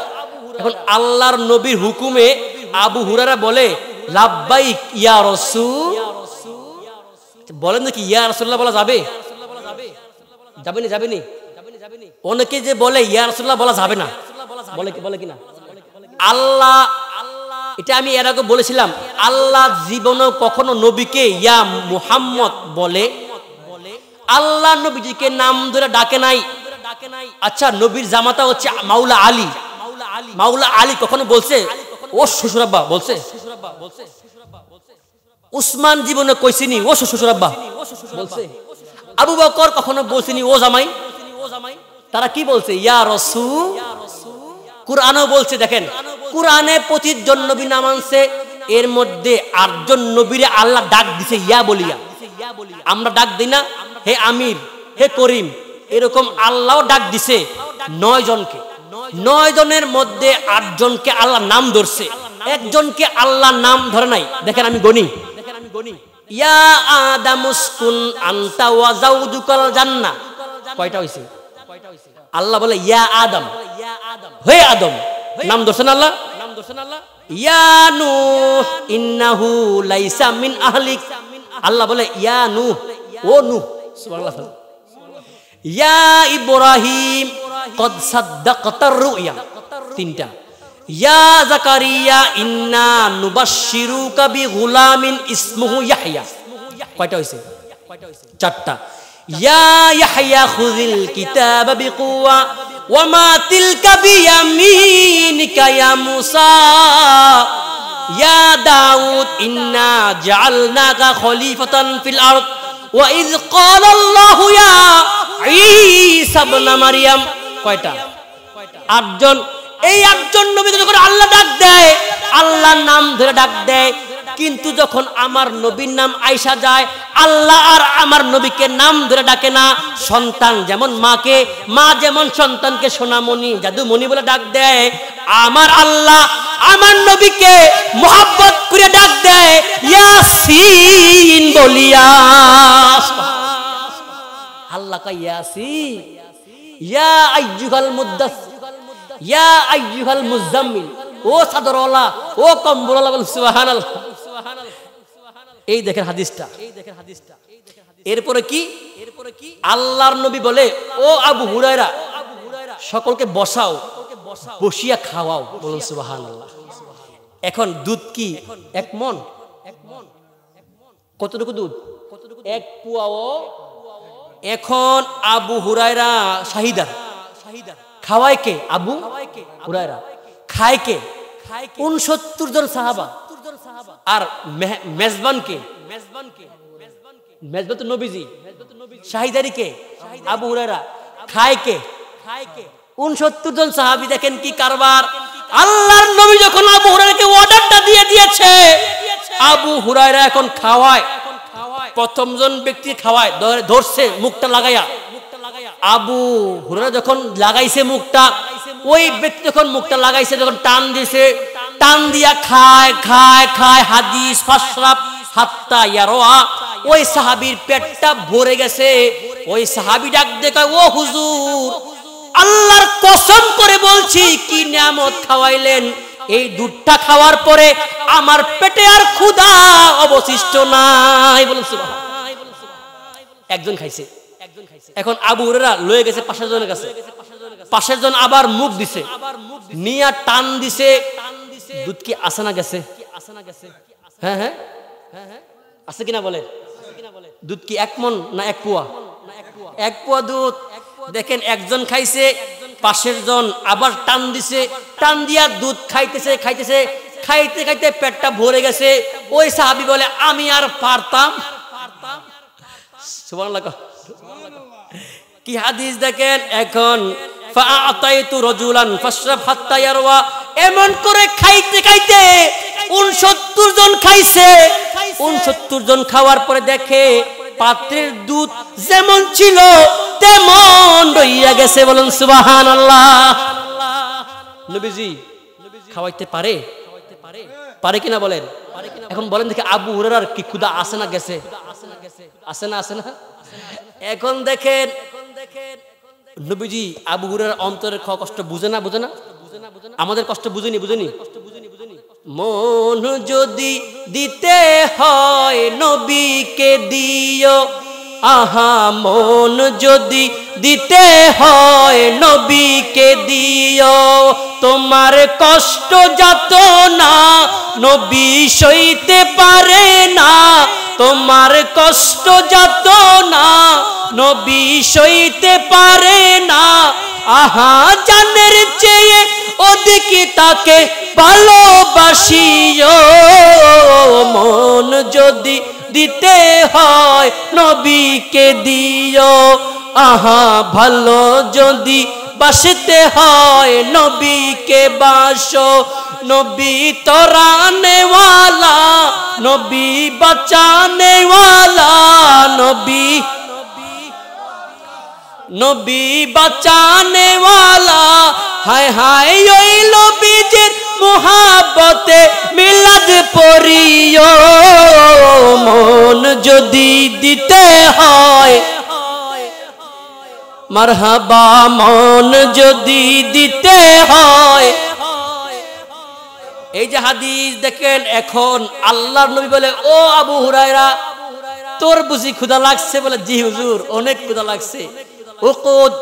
এখন আল্লাহর নবীর হুকুমে আবু হুরারা বলে, লাব্বাইক ইয়া রসুল। বলেন নাকি ইয়া রসুল্লাহ বলা যাবে? যাবে না যাবে নি অনেকে যে বলে, ইয়া রসুল্লাহ বলা যাবে না। বলে কি, বলে কিনা? আল্লাহ, এটা আমি এর আগে বলেছিলাম, আল্লাহ জীবনে কখনো নবীকে ইয়া মুহাম্মদ বলে, আল্লাহ নবীজিকে নাম ধরে ডাকে নাই। আচ্ছা নবীর জামাতা হচ্ছে মাওলা আলী। মাওলা আলী কখনো বলছে? ও শ্বশুরাব্বা বলছে। উসমান জীবনে কইছিনি, ও শ্বশুরাব্বা বলছে। আবু বকর কখনো বলছিনি, ও জামাই। তারা কি বলছে? ইয়া রসু কুরআনও বলছে, দেখেন, কুরআনে পঁচিশ জন নবী নাম এর মধ্যে আটজন নবীরে আল্লাহ ডাক দিছে, ইয়া বলিয়া। আমরা ডাক দিই না, হে আমির, হে করিম। এরকম আল্লাহ ডাক দিছে নয় জনকে নয় জনের মধ্যে আটজনকে আল্লাহ নাম ধরছে। একজনকে আল্লাহ নাম ধরে নাই। দেখেন আমি গনি ইয়া আদামুসকুন আনতা ওয়া জাউজুকাল জান্নাহ। কয়টা হইছে? আল্লাহ বলে, ইয়া আদম। হে আদম, নাম ধরছেন আল্লাহ? নাম ধরছেন আল্লাহ ইয়া নূহ, ইন্নাহু লাইসা মিন আহলিক। আল্লাহ বলে, ইয়া নূহ, ও নূহ। সুবহানাল্লাহ। ইয়া ইব্রাহিম, কদ সাদ্দাকতার রুয়া। তিনটা। ইয়া জাকারিয়া ইন্না নুবাশশিরুকা বিগুলামিন ইসমুহু ইয়াহইয়া। কয়টা হইছে? চারটা। ইয়া ইয়াহইয়া খুযিল কিতাবা বিকুওয়া ওয়া মা তিলকা বিয়ামিনিকা ইয়া মূসা। ইয়া দাউদ, ইন্না জাআলনাকা খলিফাতান ফিল আরদ। ওয়া ইয ক্বালা আল্লাহু ইয়া ঈসা ইবনে মারইয়াম কয়টা? আটজন। এই আটজন নবীকে যখন আল্লাহ ডাক দেয়, আল্লাহর নাম ধরে ডাক দেয়। কিন্তু যখন আমার নবীর নাম আয়সা যায়, আল্লাহ আর আমার নবীকে নাম ধরে ডাকে না। সন্তান যেমন মাকে, মা যেমন সন্তানকে সোনামণি, জাদুমণি বলে ডাক দেয়। আমার আল্লাহ আমার নবীকে মোহাব্বত করে ডাক দেয়, ইয়াসিন বলিয়া। আল্লাহ কয়, ইয়াসিন, ইয়া আইয়ুহাল মুদ্দাসসির ইয়া আইয়ুহাল মুজাম্মিল ও সাদরওয়ালা ও কম্বলওয়ালা বল, সুবহানাল্লাহ। এই দেখেন হাদিসটা। এই দেখেন হাদিসটা এরপরে কি? এরপরে কি আল্লাহর নবী বলে, ও আবু হুরায়রা, সকলকে বসাও, বসিয়া খাওয়াও, বলুন সুবহানাল্লাহ। এখন দুধ কি? এক মন এক মন কতটুকু দুধ? এক পুয়াও। এখন আবু হুরায়রা শাহিদার। খাওয়ায় কে আবু হুরায়রা খায় কে উনসত্তর জন সাহাবা আর মেজবান কে মেজবান তো নবীজি শাহিদারি। কে আবু হুরায়রা খায় কে উনসত্তর জন সাহাবি দেখেন কি কারবার। আল্লাহর নবী যখন আবু হুরায়রাকে অর্ডারটা দিয়ে দিয়েছে আবু হুরায়রা এখন খাওয়ায়। প্রথম জন ব্যক্তি খাওয়ায় ধরছে মুখটা লাগাইয়া আবু হুরায়রা যখন লাগাইছে মুখটা, ওই ব্যক্তি যখন মুখটা লাগাইছে, যখন টান দিছে, টান দিয়া খায় খায় খায়, হাদিস ফাসরাব হাত্তা ইয়ারোয়া, ওই সাহাবীর পেটটা ভরে গেছে। ওই সাহাবী ডাক দেখা ও হুজুর, আল্লাহর কসম করে বলছি, কি নিয়ামত খাওয়াইলেন? এই দুধটা খাওয়ার পরে আমার পেটে আর ক্ষুধা অবশিষ্ট নাই বলুন। একজন খাইছে। এখন আবু হুরেরা লয়ে গেছে পাশের জনের কাছে। পাশের জন আবার মুখ দিছে। নিয়া টান দিছে। দুধ কি আসে না গেছে? হ্যাঁ হ্যাঁ। আছে কিনা বলে? দুধ কি এক মন না এক পুয়া? এক পোয়া দুধ। দেখেন একজন খাইছে, পাশের জন আবার টান দিছে। টান দিয়া দুধ খাইতেছে খাইতেছে। খাইতে খাইতে পেটটা ভরে গেছে। ওই সাহাবি বলে, আমি আর পারতাম। সুবহানাল্লাহ কহ। কি হাদিস দেখেন? এখন এমন করে খাইতে খাইতে 69 জন খাইছে। 69 জন খাওয়ার পরে দেখে পাত্রের দুধ যেমন ছিল, তেমন রইয়া গেছে। বলুন, সুবহানাল্লাহ। নবীজি, খাওয়াইতে পারে? পারে কিনা বলেন? এখন বলেন দেখি, আবু হুরার কি ক্ষুদা আসে না গেছে? আসে না আসে না? এখন দেখেন, নবীজি আবু হুরার অন্তরের কষ্ট বুঝে না বুঝে না? আমাদের কষ্ট বুঝেনি বুঝেনি? মন যদি দিতে হয় নবীকে দিও, আহা, মন যদি দিতে হয় নবীকে দিও, তোমার কষ্ট যত না, নবী সইতে পারে না, তোমার কষ্ট যত না নবী সইতে পারে না। আহা, জানের চেয়ে ওদিকে তাকে ভালোবাসিও। মন যদি দিতে হয় নবীকে দিও। আহা, ভালো যদি বাসতে হয় নবীকে বাসো। নবী তরানেওয়ালা নবী বাঁচানেওয়ালা নবী নবী বাঁচানে হায় হায় ওই নবীজির মোহাবতে মিলাদ পড়িও। মন যদি দিতে হয়, মারহাবা মন যদি দিতে হয়। এই যে হাদিস দেখেন, এখন আল্লাহর নবী বলে, ও আবু হুরায়রা, তোর বুঝি ক্ষুধা লাগছে বলে? জি হুজুর, অনেক ক্ষুধা লাগছে। উকুদ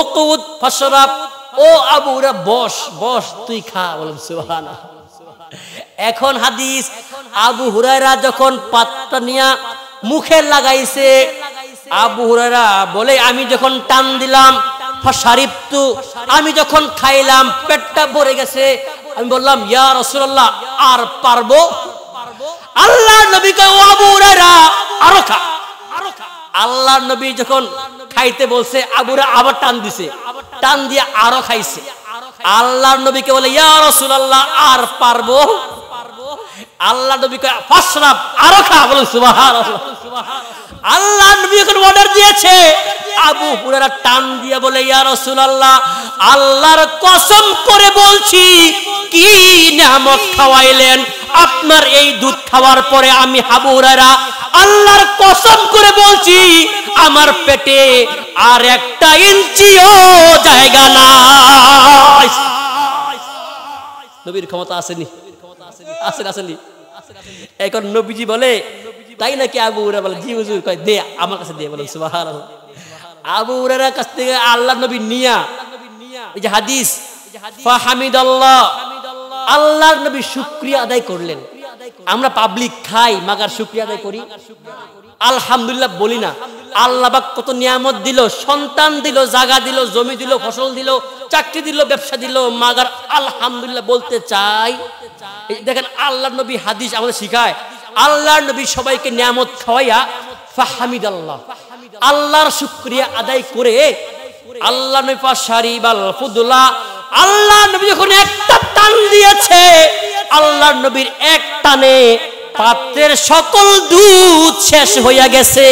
উকুদ, ফসরাব। ও আবু হুরা বস বস, তুই খা বলেন সুবহানা এখন হাদিস, আবু হুরায়রা যখন পাতটা নিয়া মুখে লাগাইছে, আবু হুরায়রা বলে, আমি যখন টান দিলাম ফসারিপ্তু আমি যখন খাইলাম, পেটটা ভরে গেছে। আমি বললাম, ইয়া রাসূলুল্লাহ, আর পারব? আল্লাহ নবীকে, ও আবু হুরায়রা, আরও খা। আল্লাহ নবী যখন খাইতে বলছে, আবুরা আবার টান দিছে। টান দিয়ে আরও খাইছে। আল্লাহর নবীকে বলে, ইয়া রাসূলুল্লাহ, আর পারব? আল্লাহ নবীকে ফাসরাব আরও খা। বলে, সুবহানাল্লাহ। আল্লাহ নবী এখন অর্ডার দিয়েছে, আবু হুরায়রা টান দিয়ে বলে, ইয়া রাসূলুল্লাহ, আল্লাহর কসম করে বলছি, কি নিয়ামত খাওয়াইলেন? আপনার এই দুধ খাওয়ার পরে আমি আবু হুরায়রা আল্লাহর কসম করে বলছি, আমার পেটে আর একটা ইঞ্চিও জায়গা নাই। নবীর ক্ষমতা আসেনি। আসেন আসেনি এখন নবীজি বলে, তাই নাকি আবু উরা বলে, জি হুজুর, কয়, দে, আমার কাছে দিয়ে বলেন, সুবহানাল্লাহ। আবু উরার কাছ থেকে আল্লাহ নবী নিয়া, এই যে হাদিস, ফাহামিদাল্লাহ, আল্লাহর নবী শুকরিয়া আদায় করলেন। আমরা পাবলিক খাই, মাগার শুকরিয়া আদায় করি। আলহামদুলিল্লাহ বলি না। আল্লাহ পাক কত নিয়ামত দিল, সন্তান দিল জাগা দিল, জমি দিল, ফসল দিল, চাকরি দিল, ব্যবসা দিল, মাগার আলহামদুলিল্লাহ বলতে চাই। দেখেন আল্লাহ নবী হাদিস আমাদের শিখায়। আল্লাহর নবী সবাইকে নিয়ামত খাওয়াইয়া ফাহামিদ আল্লাহ আল্লাহর শুক্রিয়া আদায় করে আল্লাহ নবী শারিবাল ফুদুল্লাহ আল্লাহ নবী যখন একটা টান দিয়েছে আল্লাহ নবীর এক টানে পাত্রের সকল দুধ শেষ হইয়া গেছে।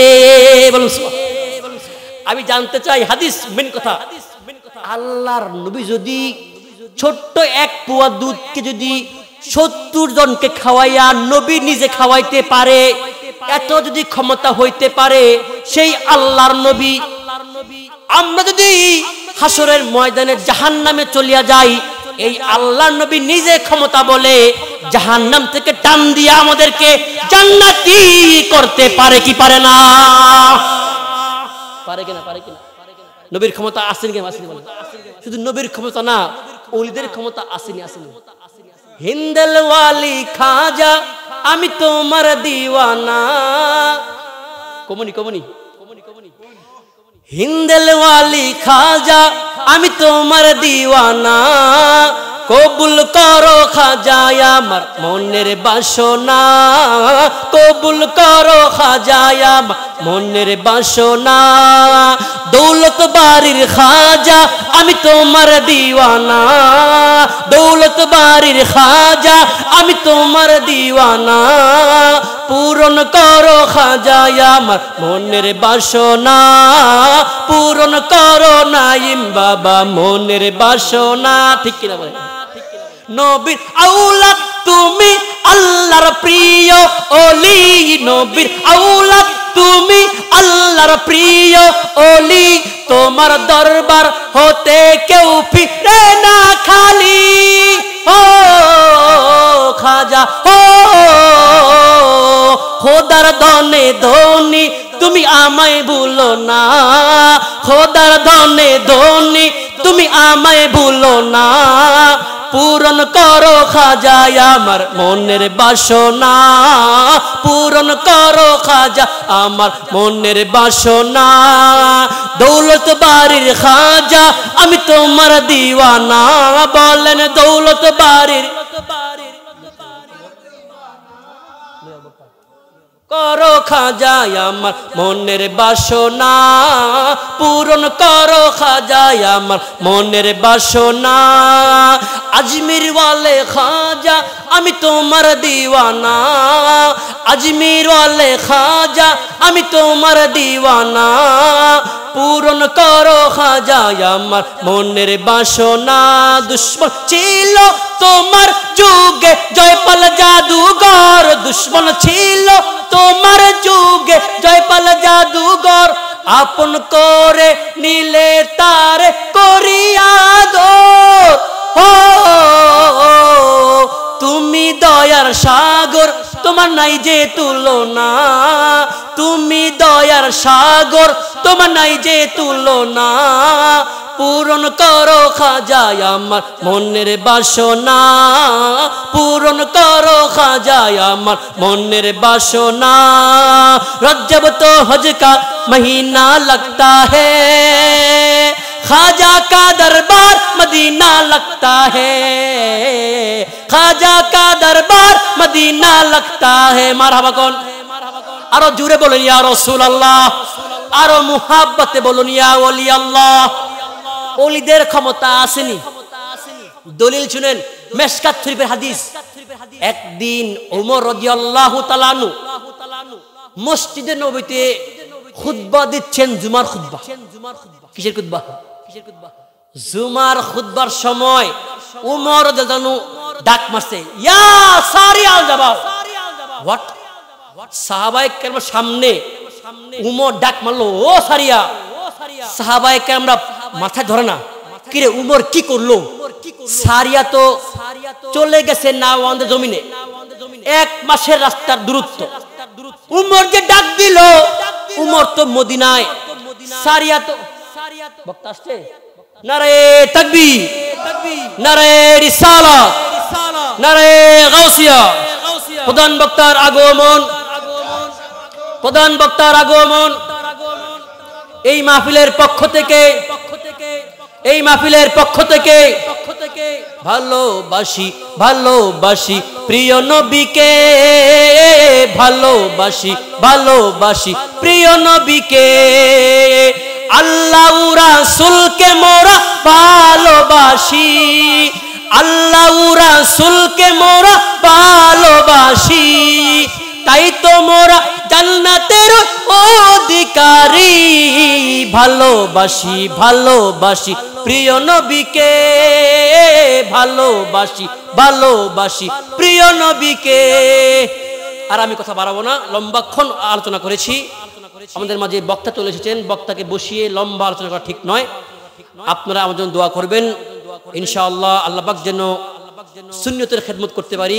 আমি জানতে চাই, হাদিস মেন কথা। আল্লাহর নবী যদি ছোট্ট এক পোয়া দুধকে যদি সত্তর জনকে খাওয়াইয়া নবী নিজে খাওয়াইতে পারে, এত যদি ক্ষমতা হইতে পারে, সেই আল্লাহর নবী, আমরা যদি হাসরের ময়দানে জাহান নামে চলিয়া যাই এই আল্লাহ নবী নিজে ক্ষমতা বলে জাহান্নাম থেকে টান দিয়ে আমাদেরকে জান্নাতি করতে পারে কি পারে না? পারে কিনা পারে কিনা নবীর ক্ষমতা আসেনি কেন? আসেনি? শুধু নবীর ক্ষমতা না ওলিদের ক্ষমতা আসেনি আসেনি হিন্দেল ওয়ালি খাজা, আমি তোমার দিওয়ানা। কমনি কমনি। হিন্দেলওয়ালি খাজা আমি তোমার দিওয়ানা, কবুল করো খাজায় আমার মনের বাসনা। কবুল করো খাজায় আমার মনের বাসনা। দৌলত বাড়ির খাজা, আমি তোমার দিওয়ানা। দৌলত বাড়ির খাজা, আমি তোমার দিওয়ানা। পূরণ করো খাজায় আমার মনের বাসনা। পূরণ করো নাইম বাবা মনের বাসনা, ঠিক কিনা বলে নবীর আউলাদ তুমি আল্লাহর প্রিয় ওলি নবীর আউলাদ তুমি আল্লাহর প্রিয় ওলি তোমার দরবার হতে কেউ ফিরে না খালি। ও খাজা, ও খোদার ধনে ধনি, তুমি আমায় ভুলো না। খোদার ধনে ধনি, তুমি আমায় ভুলো না। পূরণ করো খাজায় আমার মনের বাসনা। পূরণ করো খাজা আমার মনের বাসনা। দৌলত বাড়ির খাজা, আমি তোমার দিওয়ানা। বলেন দৌলত বাড়ির করো খাজায় আমার মনের বাসনা, পূরণ করো খাজায় আমার মনের বাসনা। আজমির ওয়ালে খাজা, আমি তোমার দিওয়ানা। আজমির ওয়ালে খাজা, আমি তোমার দিওয়ানা। পূরণ করো খাজায় আমার মনের বাসনা। দুশ্মন ছিল তোমার যুগে, জয়পাল জাদুঘর। দুশ্মন ছিল তোমার যুগে জয়পাল জাদুঘর আপন করে নিলে তার করিয়া দো তুমি দয়ার সাগর, তোমার নাই যে তুলনা। তুমি দয়ার সাগর, তোমার নাই যে তুলনা। পূরণ করো খাজায় আমার মনের বাসনা। পূরণ করো খাজায় আমার মনের বাসনা। রজ্জব তো হজকা মহিনা লগতা হ্যাঁ खाजा का दरबार मदीना लगता है खाजा का दरबार मदीना लगता है मारहाबा कौन আরো জুড়ে বলুন ইয়া রসুল আল্লাহ আরো মুহাব্বতে বলুন ইয়া ওলি আল্লাহ ওলিদের ক্ষমতা আসেনি দলিল শুনেন মেশকাত শরীফের হাদিস একদিন ওমর রাদিয়াল্লাহু তাআলানু মসজিদে নবীতে খুতবা দিচ্ছেন জুমার খুতবা। কিসের খুতবা? কিসের খুতবা জুমার খুতবার সময় উমর রাদিয়াল্লাহু ডাক মারছে, ইয়া সারিয়াল জবাব হোয়াট? সাহাবায়ে কেরাম সামনে উমর ডাক মারলো, ও সারিয়া, সাহাবায়ে কেরামরা মাথায় ধরে না। কিরে, উমর কি করল? সারিয়া তো চলে গেছে নাওয়ান্দের জমিনে। এক মাসের রাস্তার দূরত্ব। উমর যে ডাক দিল উমর তো মদিনায়। সারিয়া তো বক্তা আসছে? নারে তাকবি নারে রিসালা। নারে গাউসিয়া। প্রধান বক্তার আগমন। প্রধান বক্তার আগমন। এই মাহফিলের পক্ষ থেকে এই মাহফিলের পক্ষ থেকে ভালোবাসি ভালোবাসি, প্রিয় নবীকে ভালোবাসি ভালোবাসি, প্রিয় নবীকে। আল্লাহ রাসুলকে মোরা ভালোবাসি, আল্লাহ রাসুলকে মোরা ভালোবাসি, তাই তো মোরা জান্নাতের অধিকারী, ভালোবাসি ভালোবাসি, প্রিয় নবীকে, ভালোবাসি ভালোবাসি, প্রিয় নবীকে। আর আমি কথা বাড়াবো না লম্বাক্ষণ আলোচনা করেছি। আমাদের মাঝে বক্তা চলে এসেছেন, বক্তাকে বসিয়ে লম্বা আলোচনা করা ঠিক নয়। আপনারা আমার জন্য দোয়া করবেন। ইনশাআল্লাহ আল্লাহবাক যেন সুন্নতের খেদমত করতে পারি।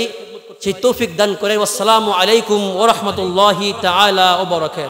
সেই তৌফিক দান করেন আসসালামু আলাইকুম ওরহমতুল্লাহি তালা ও বরকাত